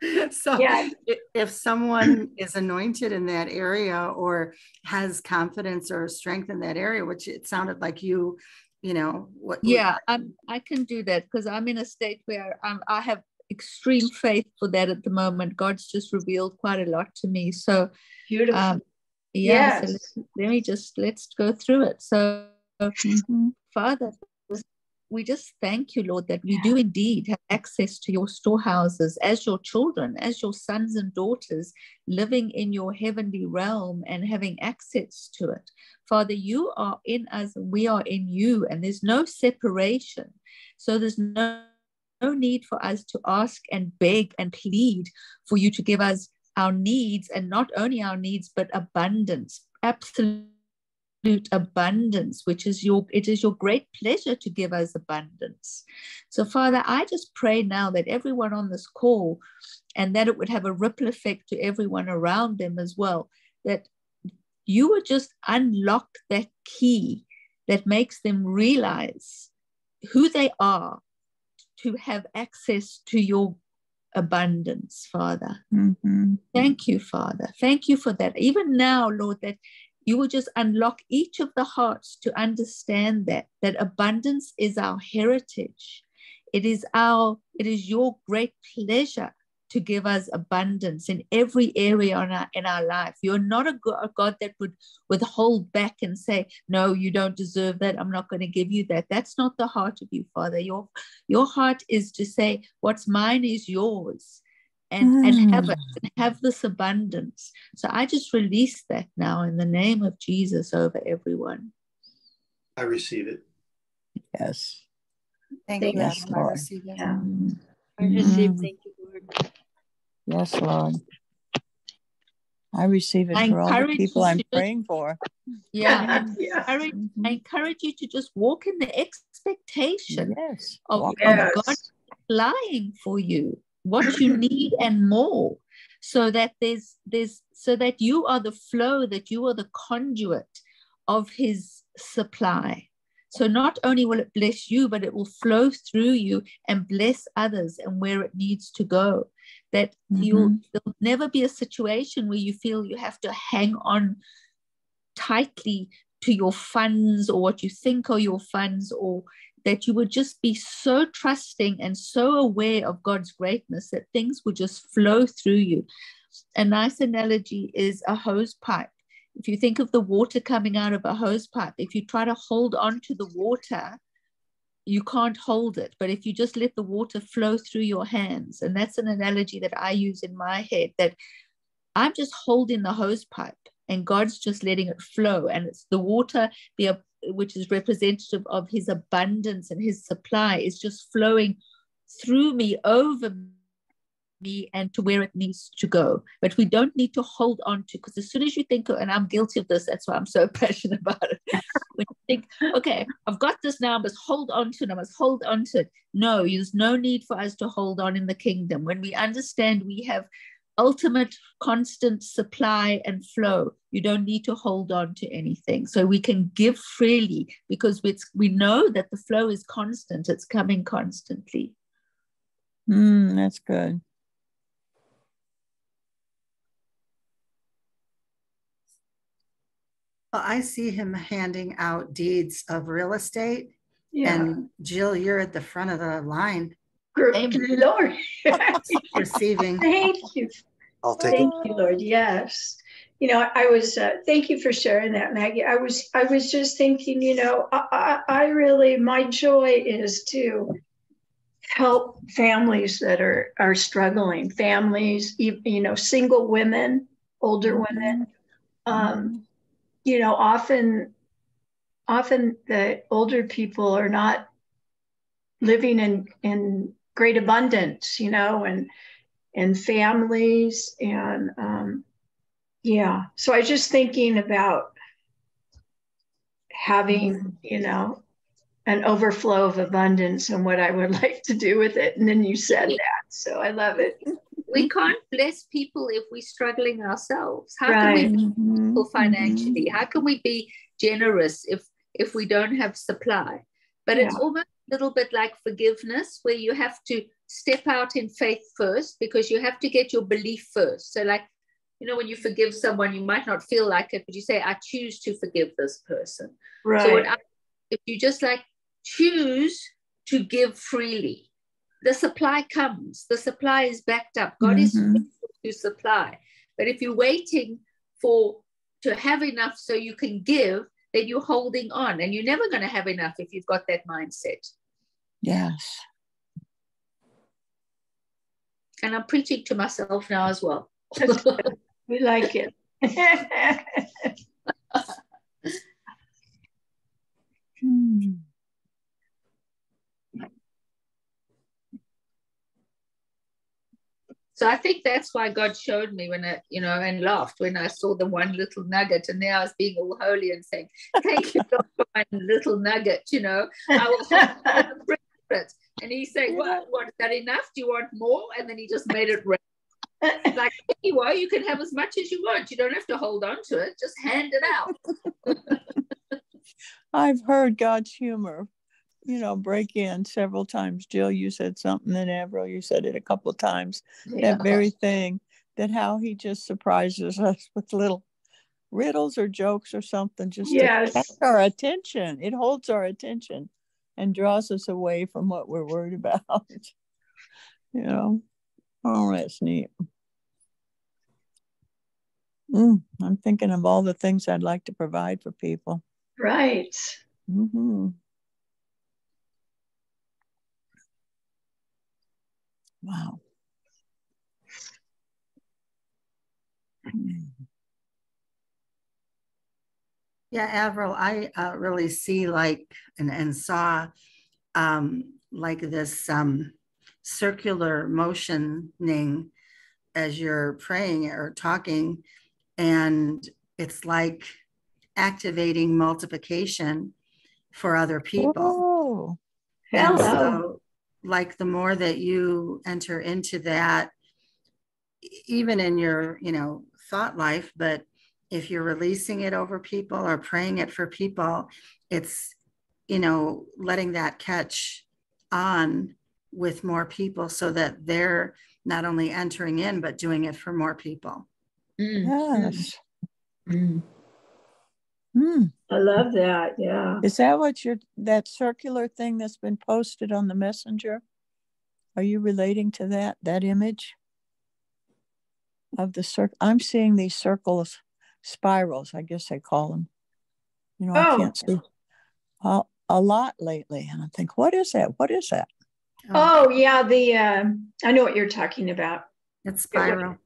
so Yeah. if someone is anointed in that area or has confidence or strength in that area, which it sounded like you, you know, what? Yeah, I'm, I can do that because I'm in a state where I'm, I have extreme faith for that at the moment. God's just revealed quite a lot to me. So, Beautiful. um, yeah, so let, let me just let's go through it. So, Mhm. Father, we just thank you, Lord, that we do indeed have access to your storehouses as your children, as your sons and daughters, living in your heavenly realm and having access to it. Father, you are in us and we are in you, and there's no separation. So there's no, no need for us to ask and beg and plead for you to give us our needs, and not only our needs, but abundance, absolute abundance which is your it is your great pleasure to give us abundance so father i just pray now that everyone on this call and that it would have a ripple effect to everyone around them as well that you would just unlock that key that makes them realize who they are to have access to your abundance father Mhm. Thank you, Father. Thank you for that. Even now, Lord, that you will just unlock each of the hearts to understand that that abundance is our heritage. It is our it is your great pleasure to give us abundance in every area in our, in our life. You're not a a God that would withhold back and say, No, you don't deserve that. I'm not going to give you that. That's not the heart of you, Father. Your, your heart is to say, What's mine is yours and, and have Mm. it and have this abundance. So I just release that now in the name of Jesus over everyone. I receive it. Yes. Thank Thank you, you, Adam. I receive it. Yeah. Mm. I receive. Mhm. Thank you, Lord. Yes, Lord. I receive it I for all the encourage people I'm just- praying for. Yeah, yeah. encourage, Mhm. I encourage you to just walk in the expectation Yes. of, Walk of. God Yes. supplying for you what you need and more so that there's there's so that you are the flow that you are the conduit of his supply. So not only will it bless you but it will flow through you and bless others and where it needs to go. That you'll mm-hmm. there'll never be a situation where you feel you have to hang on tightly to your funds or what you think are your funds or that you would just be so trusting and so aware of God's greatness that things would just flow through you. A nice analogy is a hose pipe. If you think of the water coming out of a hose pipe, if you try to hold on to the water, you can't hold it. But if you just let the water flow through your hands, and that's an analogy that I use in my head, that I'm just holding the hose pipe and God's just letting it flow. And it's the water, the which is representative of his abundance and his supply, is just flowing through me, over me, and to where it needs to go. But we don't need to hold on to because as soon as you think, oh, and I'm guilty of this, that's why I'm so passionate about it. When you think, okay, I've got this now, I must hold on to it, I must hold on to it. No, there's no need for us to hold on in the kingdom. When we understand we have ultimate constant supply and flow, you don't need to hold on to anything. So we can give freely because it's, we know that the flow is constant, it's coming constantly. Mm, that's good. Well, I see him handing out deeds of real estate. Yeah. And Jill, you're at the front of the line. Lord. Receiving. Thank you. I'll take Thank it. you, Lord. Yes. You know, I was, uh, thank you for sharing that, Maggie. I was, I was just thinking, you know, I, I, I really, my joy is to help families that are, are struggling, families, you, know, single women, older women, um, you know, often, often the older people are not living in in great abundance, you know, and and families and um, yeah. So I was just thinking about having, you know, an overflow of abundance and what I would like to do with it. And then you said that. So I love it we can't bless people if we're struggling ourselves. How right. can we be mm-hmm. financially? Mm-hmm. How can we be generous if if we don't have supply? But yeah. it's almost little bit like forgiveness, where you have to step out in faith first because you have to get your belief first. So, like, you know, when you forgive someone, you might not feel like it, but you say, I choose to forgive this person. Right. So, I, if you just like choose to give freely, the supply comes, the supply is backed up. God mm-hmm. is to supply. But if you're waiting for to have enough so you can give, then you're holding on and you're never going to have enough if you've got that mindset. Yes. And I'm preaching to myself now as well. we like it. hmm. So I think that's why God showed me when I, you know, and laughed when I saw the one little nugget. And now I was being all holy and saying, Thank you, God, for my little nugget, you know. I will it. And he's saying, What, what, is that enough? Do you want more? And then he just made it red. like you are, you can have as much as you want. You don't have to hold on to it, just hand it out. I've heard God's humor you know, break in several times. Jill, you said something, and Avril, you said it a couple of times. Yeah. That very thing that how he just surprises us with little riddles or jokes or something just yes. to catch our attention. It holds our attention and draws us away from what we're worried about. you know, oh, that's neat. Mm, I'm thinking of all the things I'd like to provide for people. Right. Mm-hmm. Wow. Yeah, Avril, I uh, really see like and, and saw um, like this um, circular motioning as you're praying or talking, and it's like activating multiplication for other people. Oh, and so like the more that you enter into that even in your you know thought life but if you're releasing it over people or praying it for people it's you know letting that catch on with more people so that they're not only entering in but doing it for more people mm. yes mm. Mm. I love that. Yeah. Is that what you're, that circular thing that's been posted on the messenger? Are you relating to that, that image of the circle? I'm seeing these circles, spirals, I guess they call them. You know, oh. I can't see a, a lot lately. And I think, what is that? What is that? Oh, yeah. The, uh, I know what you're talking about. It's spiral.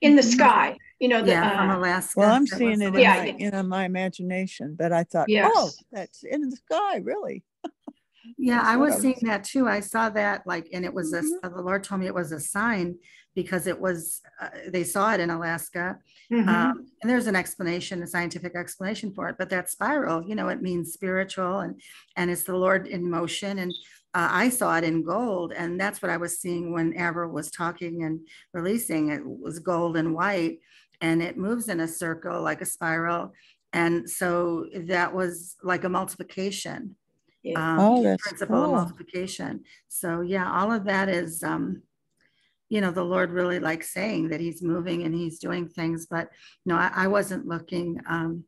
In the sky you know, the, yeah, uh, from Alaska. Well, I'm seeing it in, yeah, my, in my imagination, but I thought, yes. oh, that's in the sky, really. Yeah, I was I seeing that too. I saw that like, and it was a, Mhm. the Lord told me it was a sign because it was, uh, they saw it in Alaska. Mhm. Um, and there's an explanation, a scientific explanation for it, but that spiral, you know, it means spiritual and, and it's the Lord in motion. And uh, I saw it in gold. And that's what I was seeing when Avril was talking and releasing. It was gold and white and it moves in a circle like a spiral. And so that was like a multiplication Yeah. um, Oh, that's principle of multiplication. So yeah, all of that is, um, you know, the Lord really likes saying that He's moving and He's doing things. But no, I, I wasn't looking um,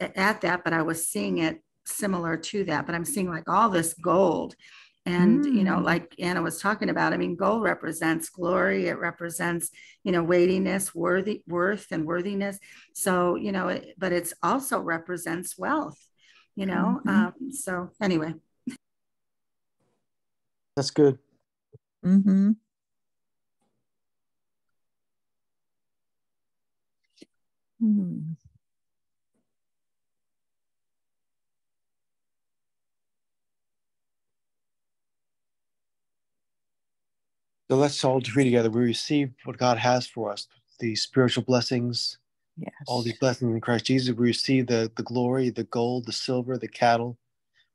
at that, but I was seeing it similar to that. But I'm seeing like all this gold. And, you know, Mm. like Anna was talking about, I mean, gold represents glory. It represents, you know, weightiness, worthy, worth, and worthiness. So, you know, it, but it's also represents wealth, you know. Mhm. Um, so, anyway, That's good. Mm-hmm. Hmm. So let's all agree together. We receive what God has for us, the spiritual blessings, Yes. all these blessings in Christ Jesus. We receive the, the glory, the gold, the silver, the cattle.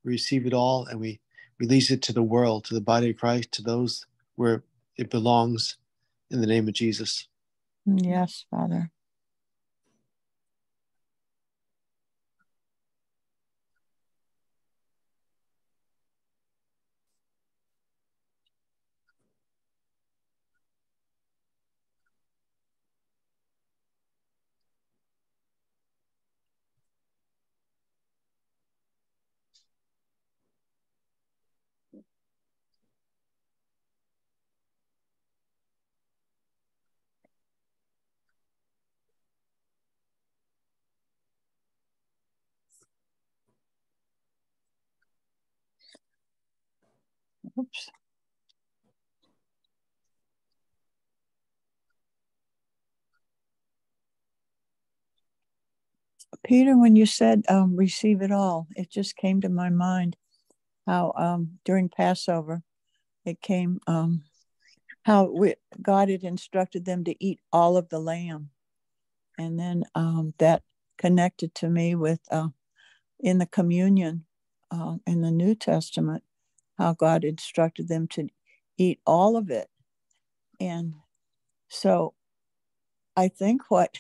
We receive it all and we release it to the world, to the body of Christ, to those where it belongs in the name of Jesus. Yes, Father. Oops. Peter, when you said um, receive it all, it just came to my mind how um, during Passover, it came um, how we, God had instructed them to eat all of the lamb. And then um, that connected to me with uh, in the communion uh, in the New Testament, how God instructed them to eat all of it. And so I think what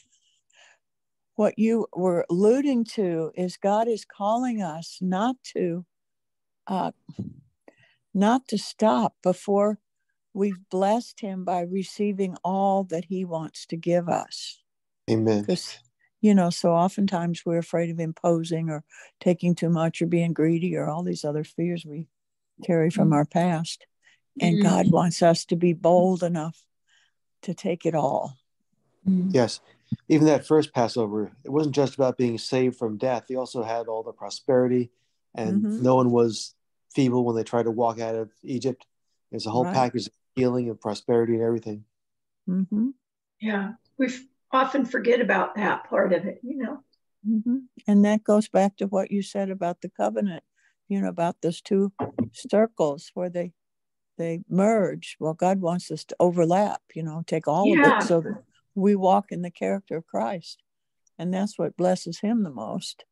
what you were alluding to is God is calling us not to uh, not to stop before we've blessed him by receiving all that he wants to give us Amen. because you know so oftentimes we're afraid of imposing or taking too much or being greedy or all these other fears we carry from our past and Mm. god wants us to be bold enough to take it all Yes. Even that first Passover, it wasn't just about being saved from death. They also had all the prosperity, and Mhm. no one was feeble when they tried to walk out of Egypt. There's a whole Right. package of healing and prosperity and everything. hmm Yeah. We often forget about that part of it, you know. hmm And that goes back to what you said about the covenant, you know, about those two circles where they they merge. Well, God wants us to overlap, you know, take all Yeah. of it so that we walk in the character of Christ. And that's what blesses him the most.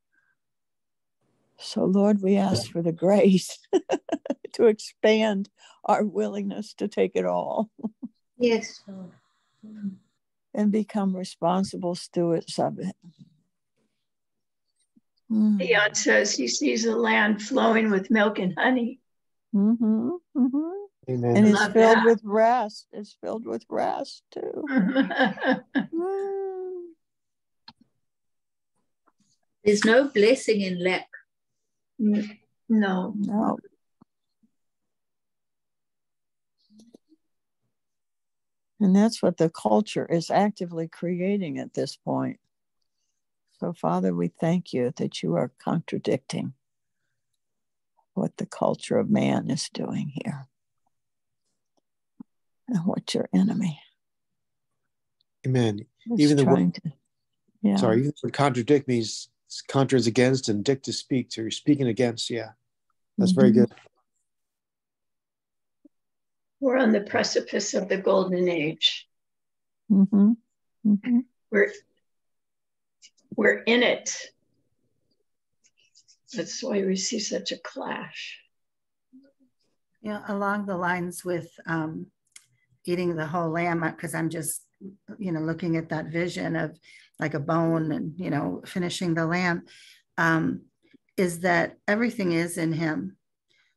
So, Lord, we ask for the grace to expand our willingness to take it all Yes, Lord. And become responsible stewards of it. Mm. Dion says he sees a land flowing with milk and honey. Mm-hmm, mm-hmm. Amen. And it's filled that. with rest. It's filled with rest too. Mm. There's no blessing in lack. no. No. And that's what the culture is actively creating at this point. So, Father, we thank you that you are contradicting what the culture of man is doing here and what your enemy Amen. Even the word- to. Yeah. Sorry, even the word contradict means contra is against and dict to speak. So you're speaking against. Yeah, that's very Mhm. good. We're on the precipice of the golden age. Mm-hmm. Mm-hmm. We're we're in it. That's why we see such a clash. Yeah, along the lines with um, eating the whole lamb, because I'm just, you know, looking at that vision of like a bone and, you know, finishing the lamb, um, is that everything is in him.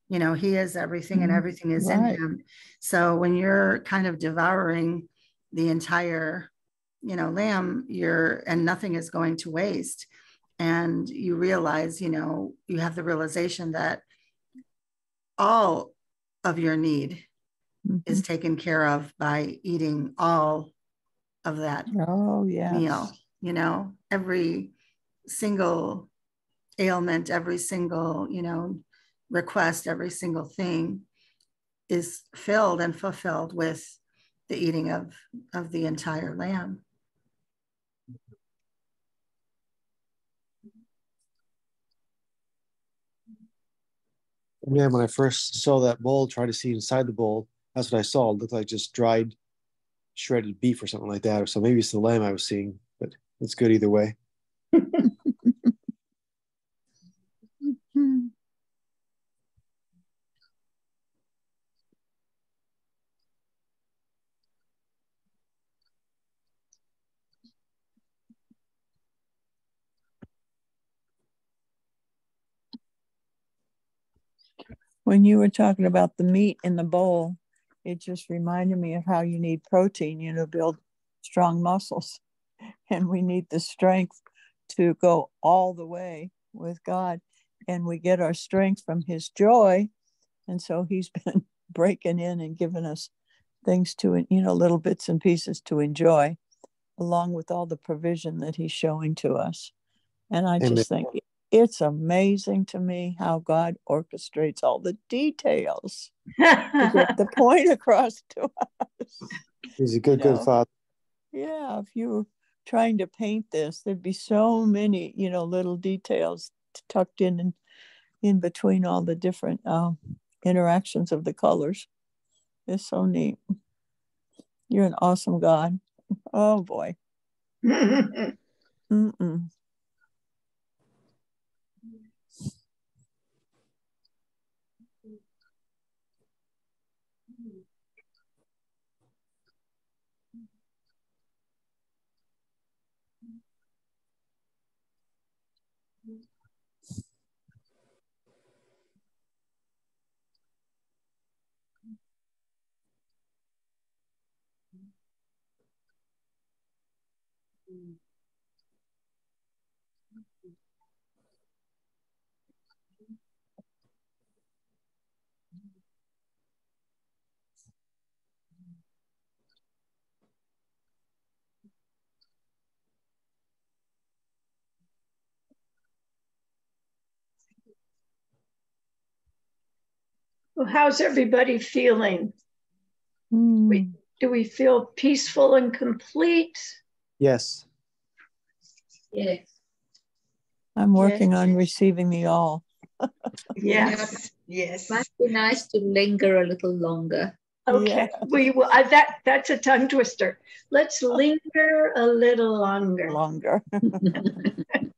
You know, he is everything and Mhm. everything is Right. in him. So when you're kind of devouring the entire, you know, lamb, you're, and nothing is going to waste. And you realize, you know, you have the realization that all of your need is Mhm. taken care of by eating all of that Oh, yeah. meal you know every single ailment every single you know request every single thing is filled and fulfilled with the eating of of the entire lamb Man, when I first saw that bowl, tried to see inside the bowl, that's what I saw. It looked like just dried, shredded beef or something like that. Or so maybe it's the lamb I was seeing, but it's good either way. When you were talking about the meat in the bowl, it just reminded me of how you need protein, you know, build strong muscles. And we need the strength to go all the way with God. And we get our strength from his joy. And so he's been breaking in and giving us things to, you know, little bits and pieces to enjoy, along with all the provision that he's showing to us. And I Amen. just think it's amazing to me how God orchestrates all the details to get the point across to us. He's a good, You good know. father. Yeah, if you were trying to paint this, there'd be so many, you know, little details tucked in and in between all the different um, interactions of the colors. It's so neat. You're an awesome God. Oh boy. Mm-mm. Well, how's everybody feeling? Mm. Do we feel peaceful and complete? Yes. Yes. I'm working Yes. on receiving the all. Yes. yes Might be nice to linger a little longer. Okay. Yeah. We will. Uh, that that's a tongue twister. Let's linger a little longer. Longer.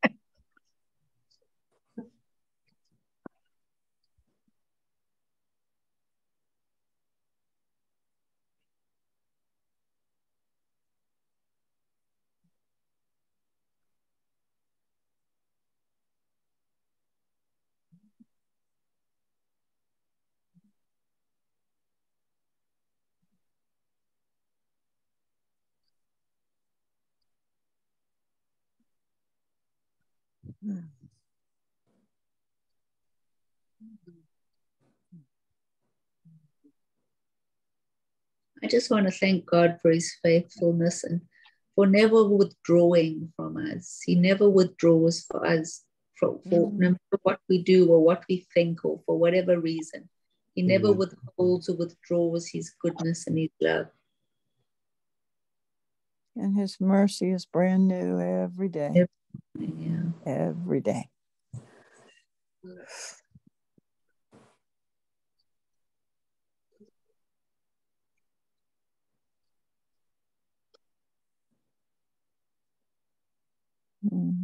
I just want to thank God for his faithfulness and for never withdrawing from us. He never withdraws for us for, for Mm. no matter what we do or what we think or for whatever reason. He never Amen. withholds or withdraws his goodness and his love and his mercy is brand new every day. Every, yeah. every day. Mm.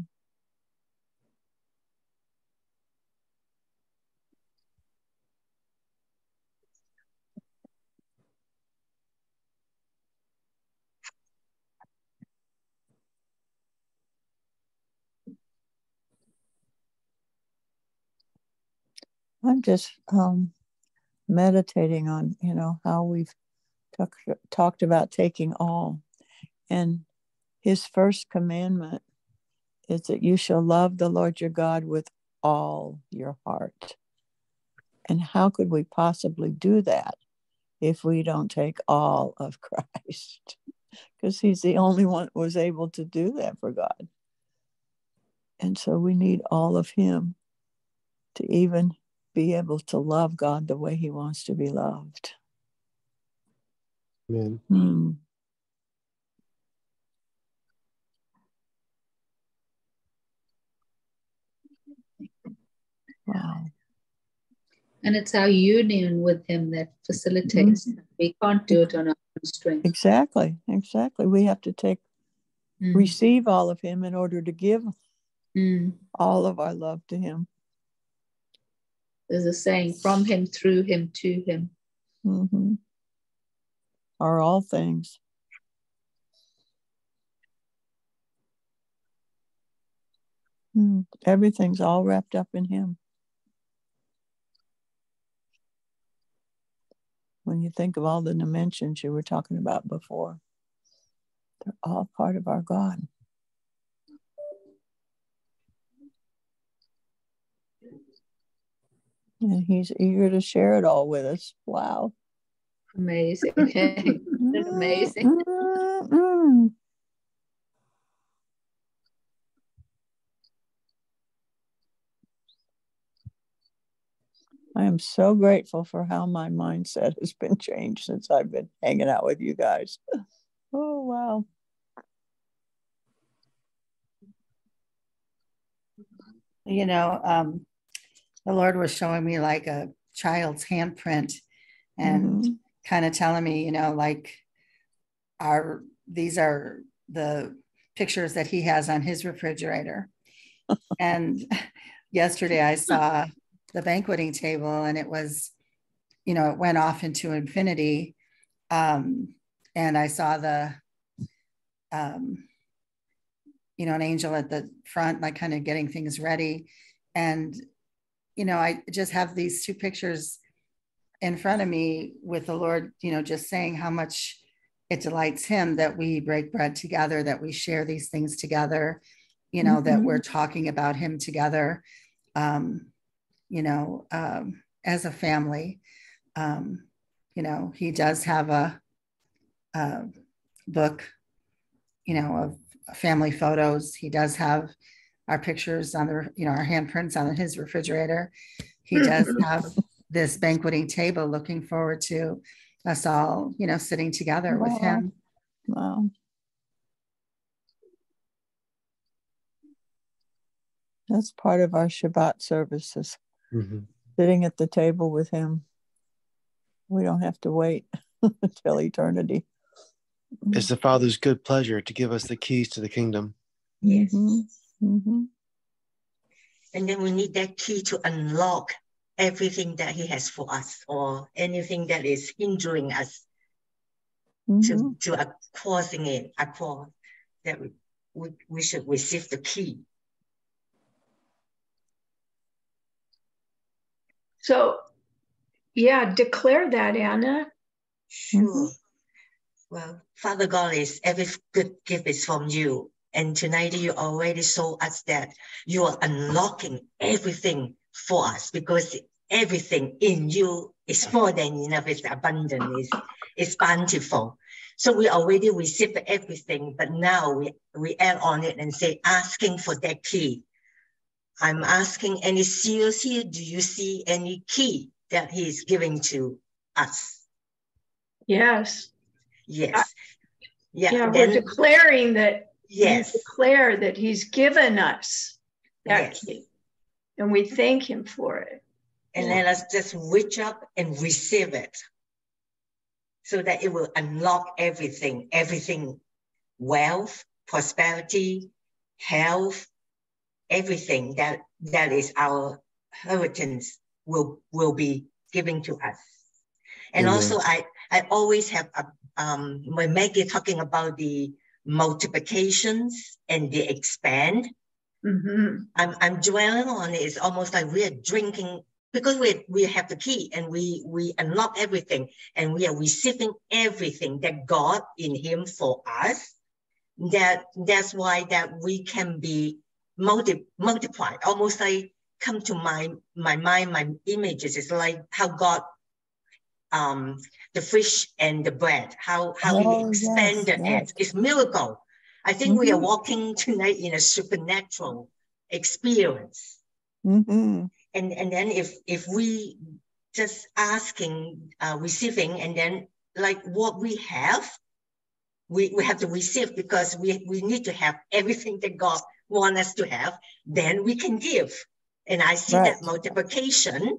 I'm just um, meditating on, you know, how we've talk, talked about taking all. And his first commandment is that you shall love the Lord your God with all your heart. And how could we possibly do that if we don't take all of Christ? Because he's the only one that was able to do that for God. And so we need all of him to even be able to love God the way he wants to be loved. Amen. Hmm. Wow. And it's our union with Him that facilitates. Mm-hmm. We can't do it on our own strength. Exactly. Exactly. We have to take, Mm. receive all of Him in order to give Mm. all of our love to Him. There's a saying from Him, through Him, to Him. hmm Are all things. Mm, Everything's all wrapped up in Him. When you think of all the dimensions you were talking about before, they're all part of our God. And He's eager to share it all with us. Wow. Amazing. Amazing. I am so grateful for how my mindset has been changed since I've been hanging out with you guys. Oh, wow. You know, um, the Lord was showing me like a child's handprint and Mhm. kind of telling me, you know, like our these are the pictures that he has on his refrigerator. and yesterday I saw the banqueting table and it was, you know, it went off into infinity. Um, and I saw the um, you know, an angel at the front, like kind of getting things ready. And, you know, I just have these two pictures in front of me with the Lord, you know, just saying how much it delights him that we break bread together, that we share these things together, you know, that Mhm. we're talking about him together, um, you know, um, as a family. Um, you know, he does have a, a book, you know, of family photos. He does have our pictures on the, you know, our handprints on his refrigerator. He does have this banqueting table looking forward to us all, you know, sitting together with him. Wow. That's part of our Shabbat services, Mhm. sitting at the table with him. We don't have to wait until eternity. It's the Father's good pleasure to give us the keys to the kingdom. Yes. Hmm And then we need that key to unlock everything that he has for us or anything that is hindering us to, to a- crossing it across that we, we, we should receive the key. So, yeah, declare that, Anna. Sure. Well, Father God is every good gift is from you. And tonight you already showed us that you are unlocking everything for us because everything in you is more than enough, it's abundant, it's, it's bountiful. So we already received everything, but now we, we add on it and say, asking for that key. I'm asking any seals here, do you see any key that he is giving to us? Yes. Yes. Yeah. Yeah, we're then, declaring that, yes. declare that he's given us that Yes. key. And we thank him for it. And let us just reach up and receive it so that it will unlock everything, everything wealth, prosperity, health, everything that that is our inheritance will will be given to us. And Amen. also, I I always have a um when Maggie talking about the multiplications and the expand. Mm-hmm. I'm I'm dwelling on it. It's almost like we are drinking because we we have the key and we we unlock everything and we are receiving everything that God in Him for us. That that's why that we can be multi, multiplied. Almost like come to my my mind, my images. It's like how God um the fish and the bread, how how oh, he expanded yes, yes. It's miracle. I think mm-hmm. we are mm-hmm. walking tonight in a supernatural experience. Mm-hmm. And and then if if we just asking, uh, receiving, and then like what we have, we, we have to receive because we, we need to have everything that God wants us to have, then we can give. And I see right. that multiplication,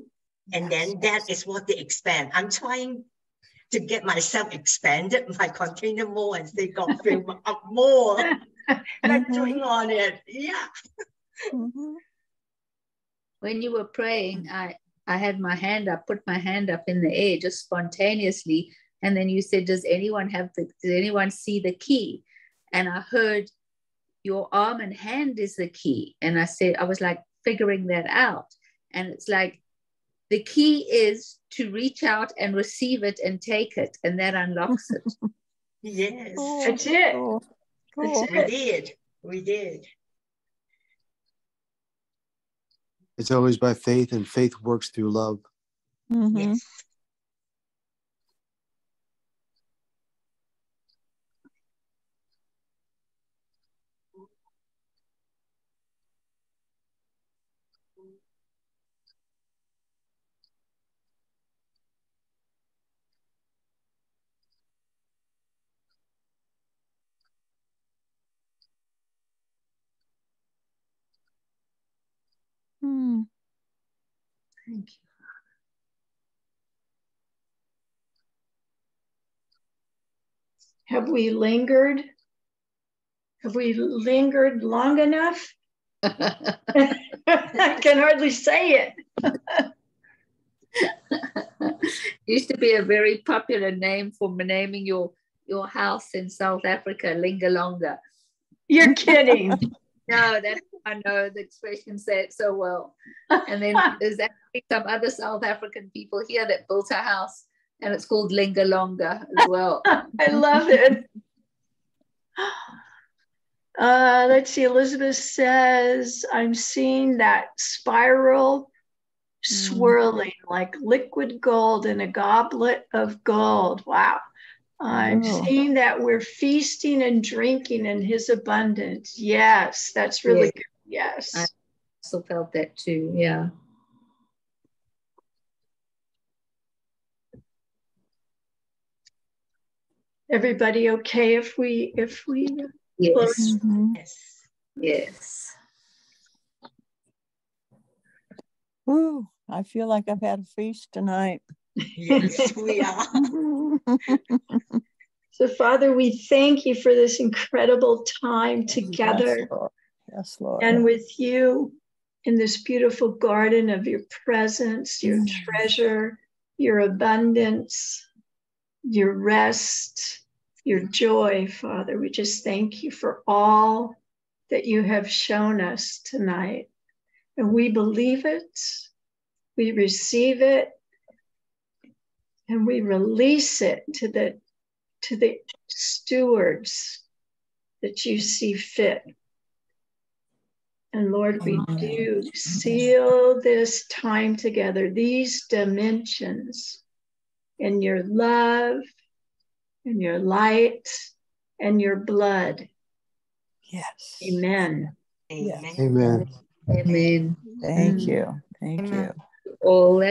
and then that is what they expand. I'm trying to get myself expanded my container more and say God fill up more. I'm doing on it. Yeah. Mm-hmm. When you were praying, I I had my hand up, put my hand up in the air just spontaneously. And then you said, Does anyone have the does anyone see the key? And I heard your arm and hand is the key. And I said, I was like figuring that out. And it's like the key is to reach out and receive it and take it, and that unlocks it. yes, oh, that's it. Oh, oh. We did. We did. It's always by faith, and faith works through love. Mm-hmm. Yes. Thank you. Have we lingered? Have we lingered long enough? I can hardly say it. Used to be a very popular name for naming your your house in South Africa, Lingalonga. You're kidding. no, that's I know the expression say it so well. And then there's actually some other South African people here that built a house and it's called Lingalonga as well. I love it. Uh, let's see, Elizabeth says, I'm seeing that spiral swirling mm. like liquid gold in a goblet of gold. Wow. I'm oh. seeing that we're feasting and drinking in his abundance. Yes, that's really good. Yes. I also felt that too. Yeah. Everybody okay if we if we yes. Mm-hmm. Yes. Yes. Ooh, I feel like I've had a feast tonight. yes, we are. so, Father, we thank you for this incredible time together. Yes, Yes, Lord. And with you in this beautiful garden of your presence, your mm. treasure, your abundance, your rest, your joy, Father. We just thank you for all that you have shown us tonight. And we believe it, we receive it, and we release it to the to the stewards that you see fit and Lord, we do seal this time together, these dimensions in your love, in your light, and your blood. Yes. Amen. Amen. Amen. Amen. Thank you. Mm. Thank Amen. you. Oh, All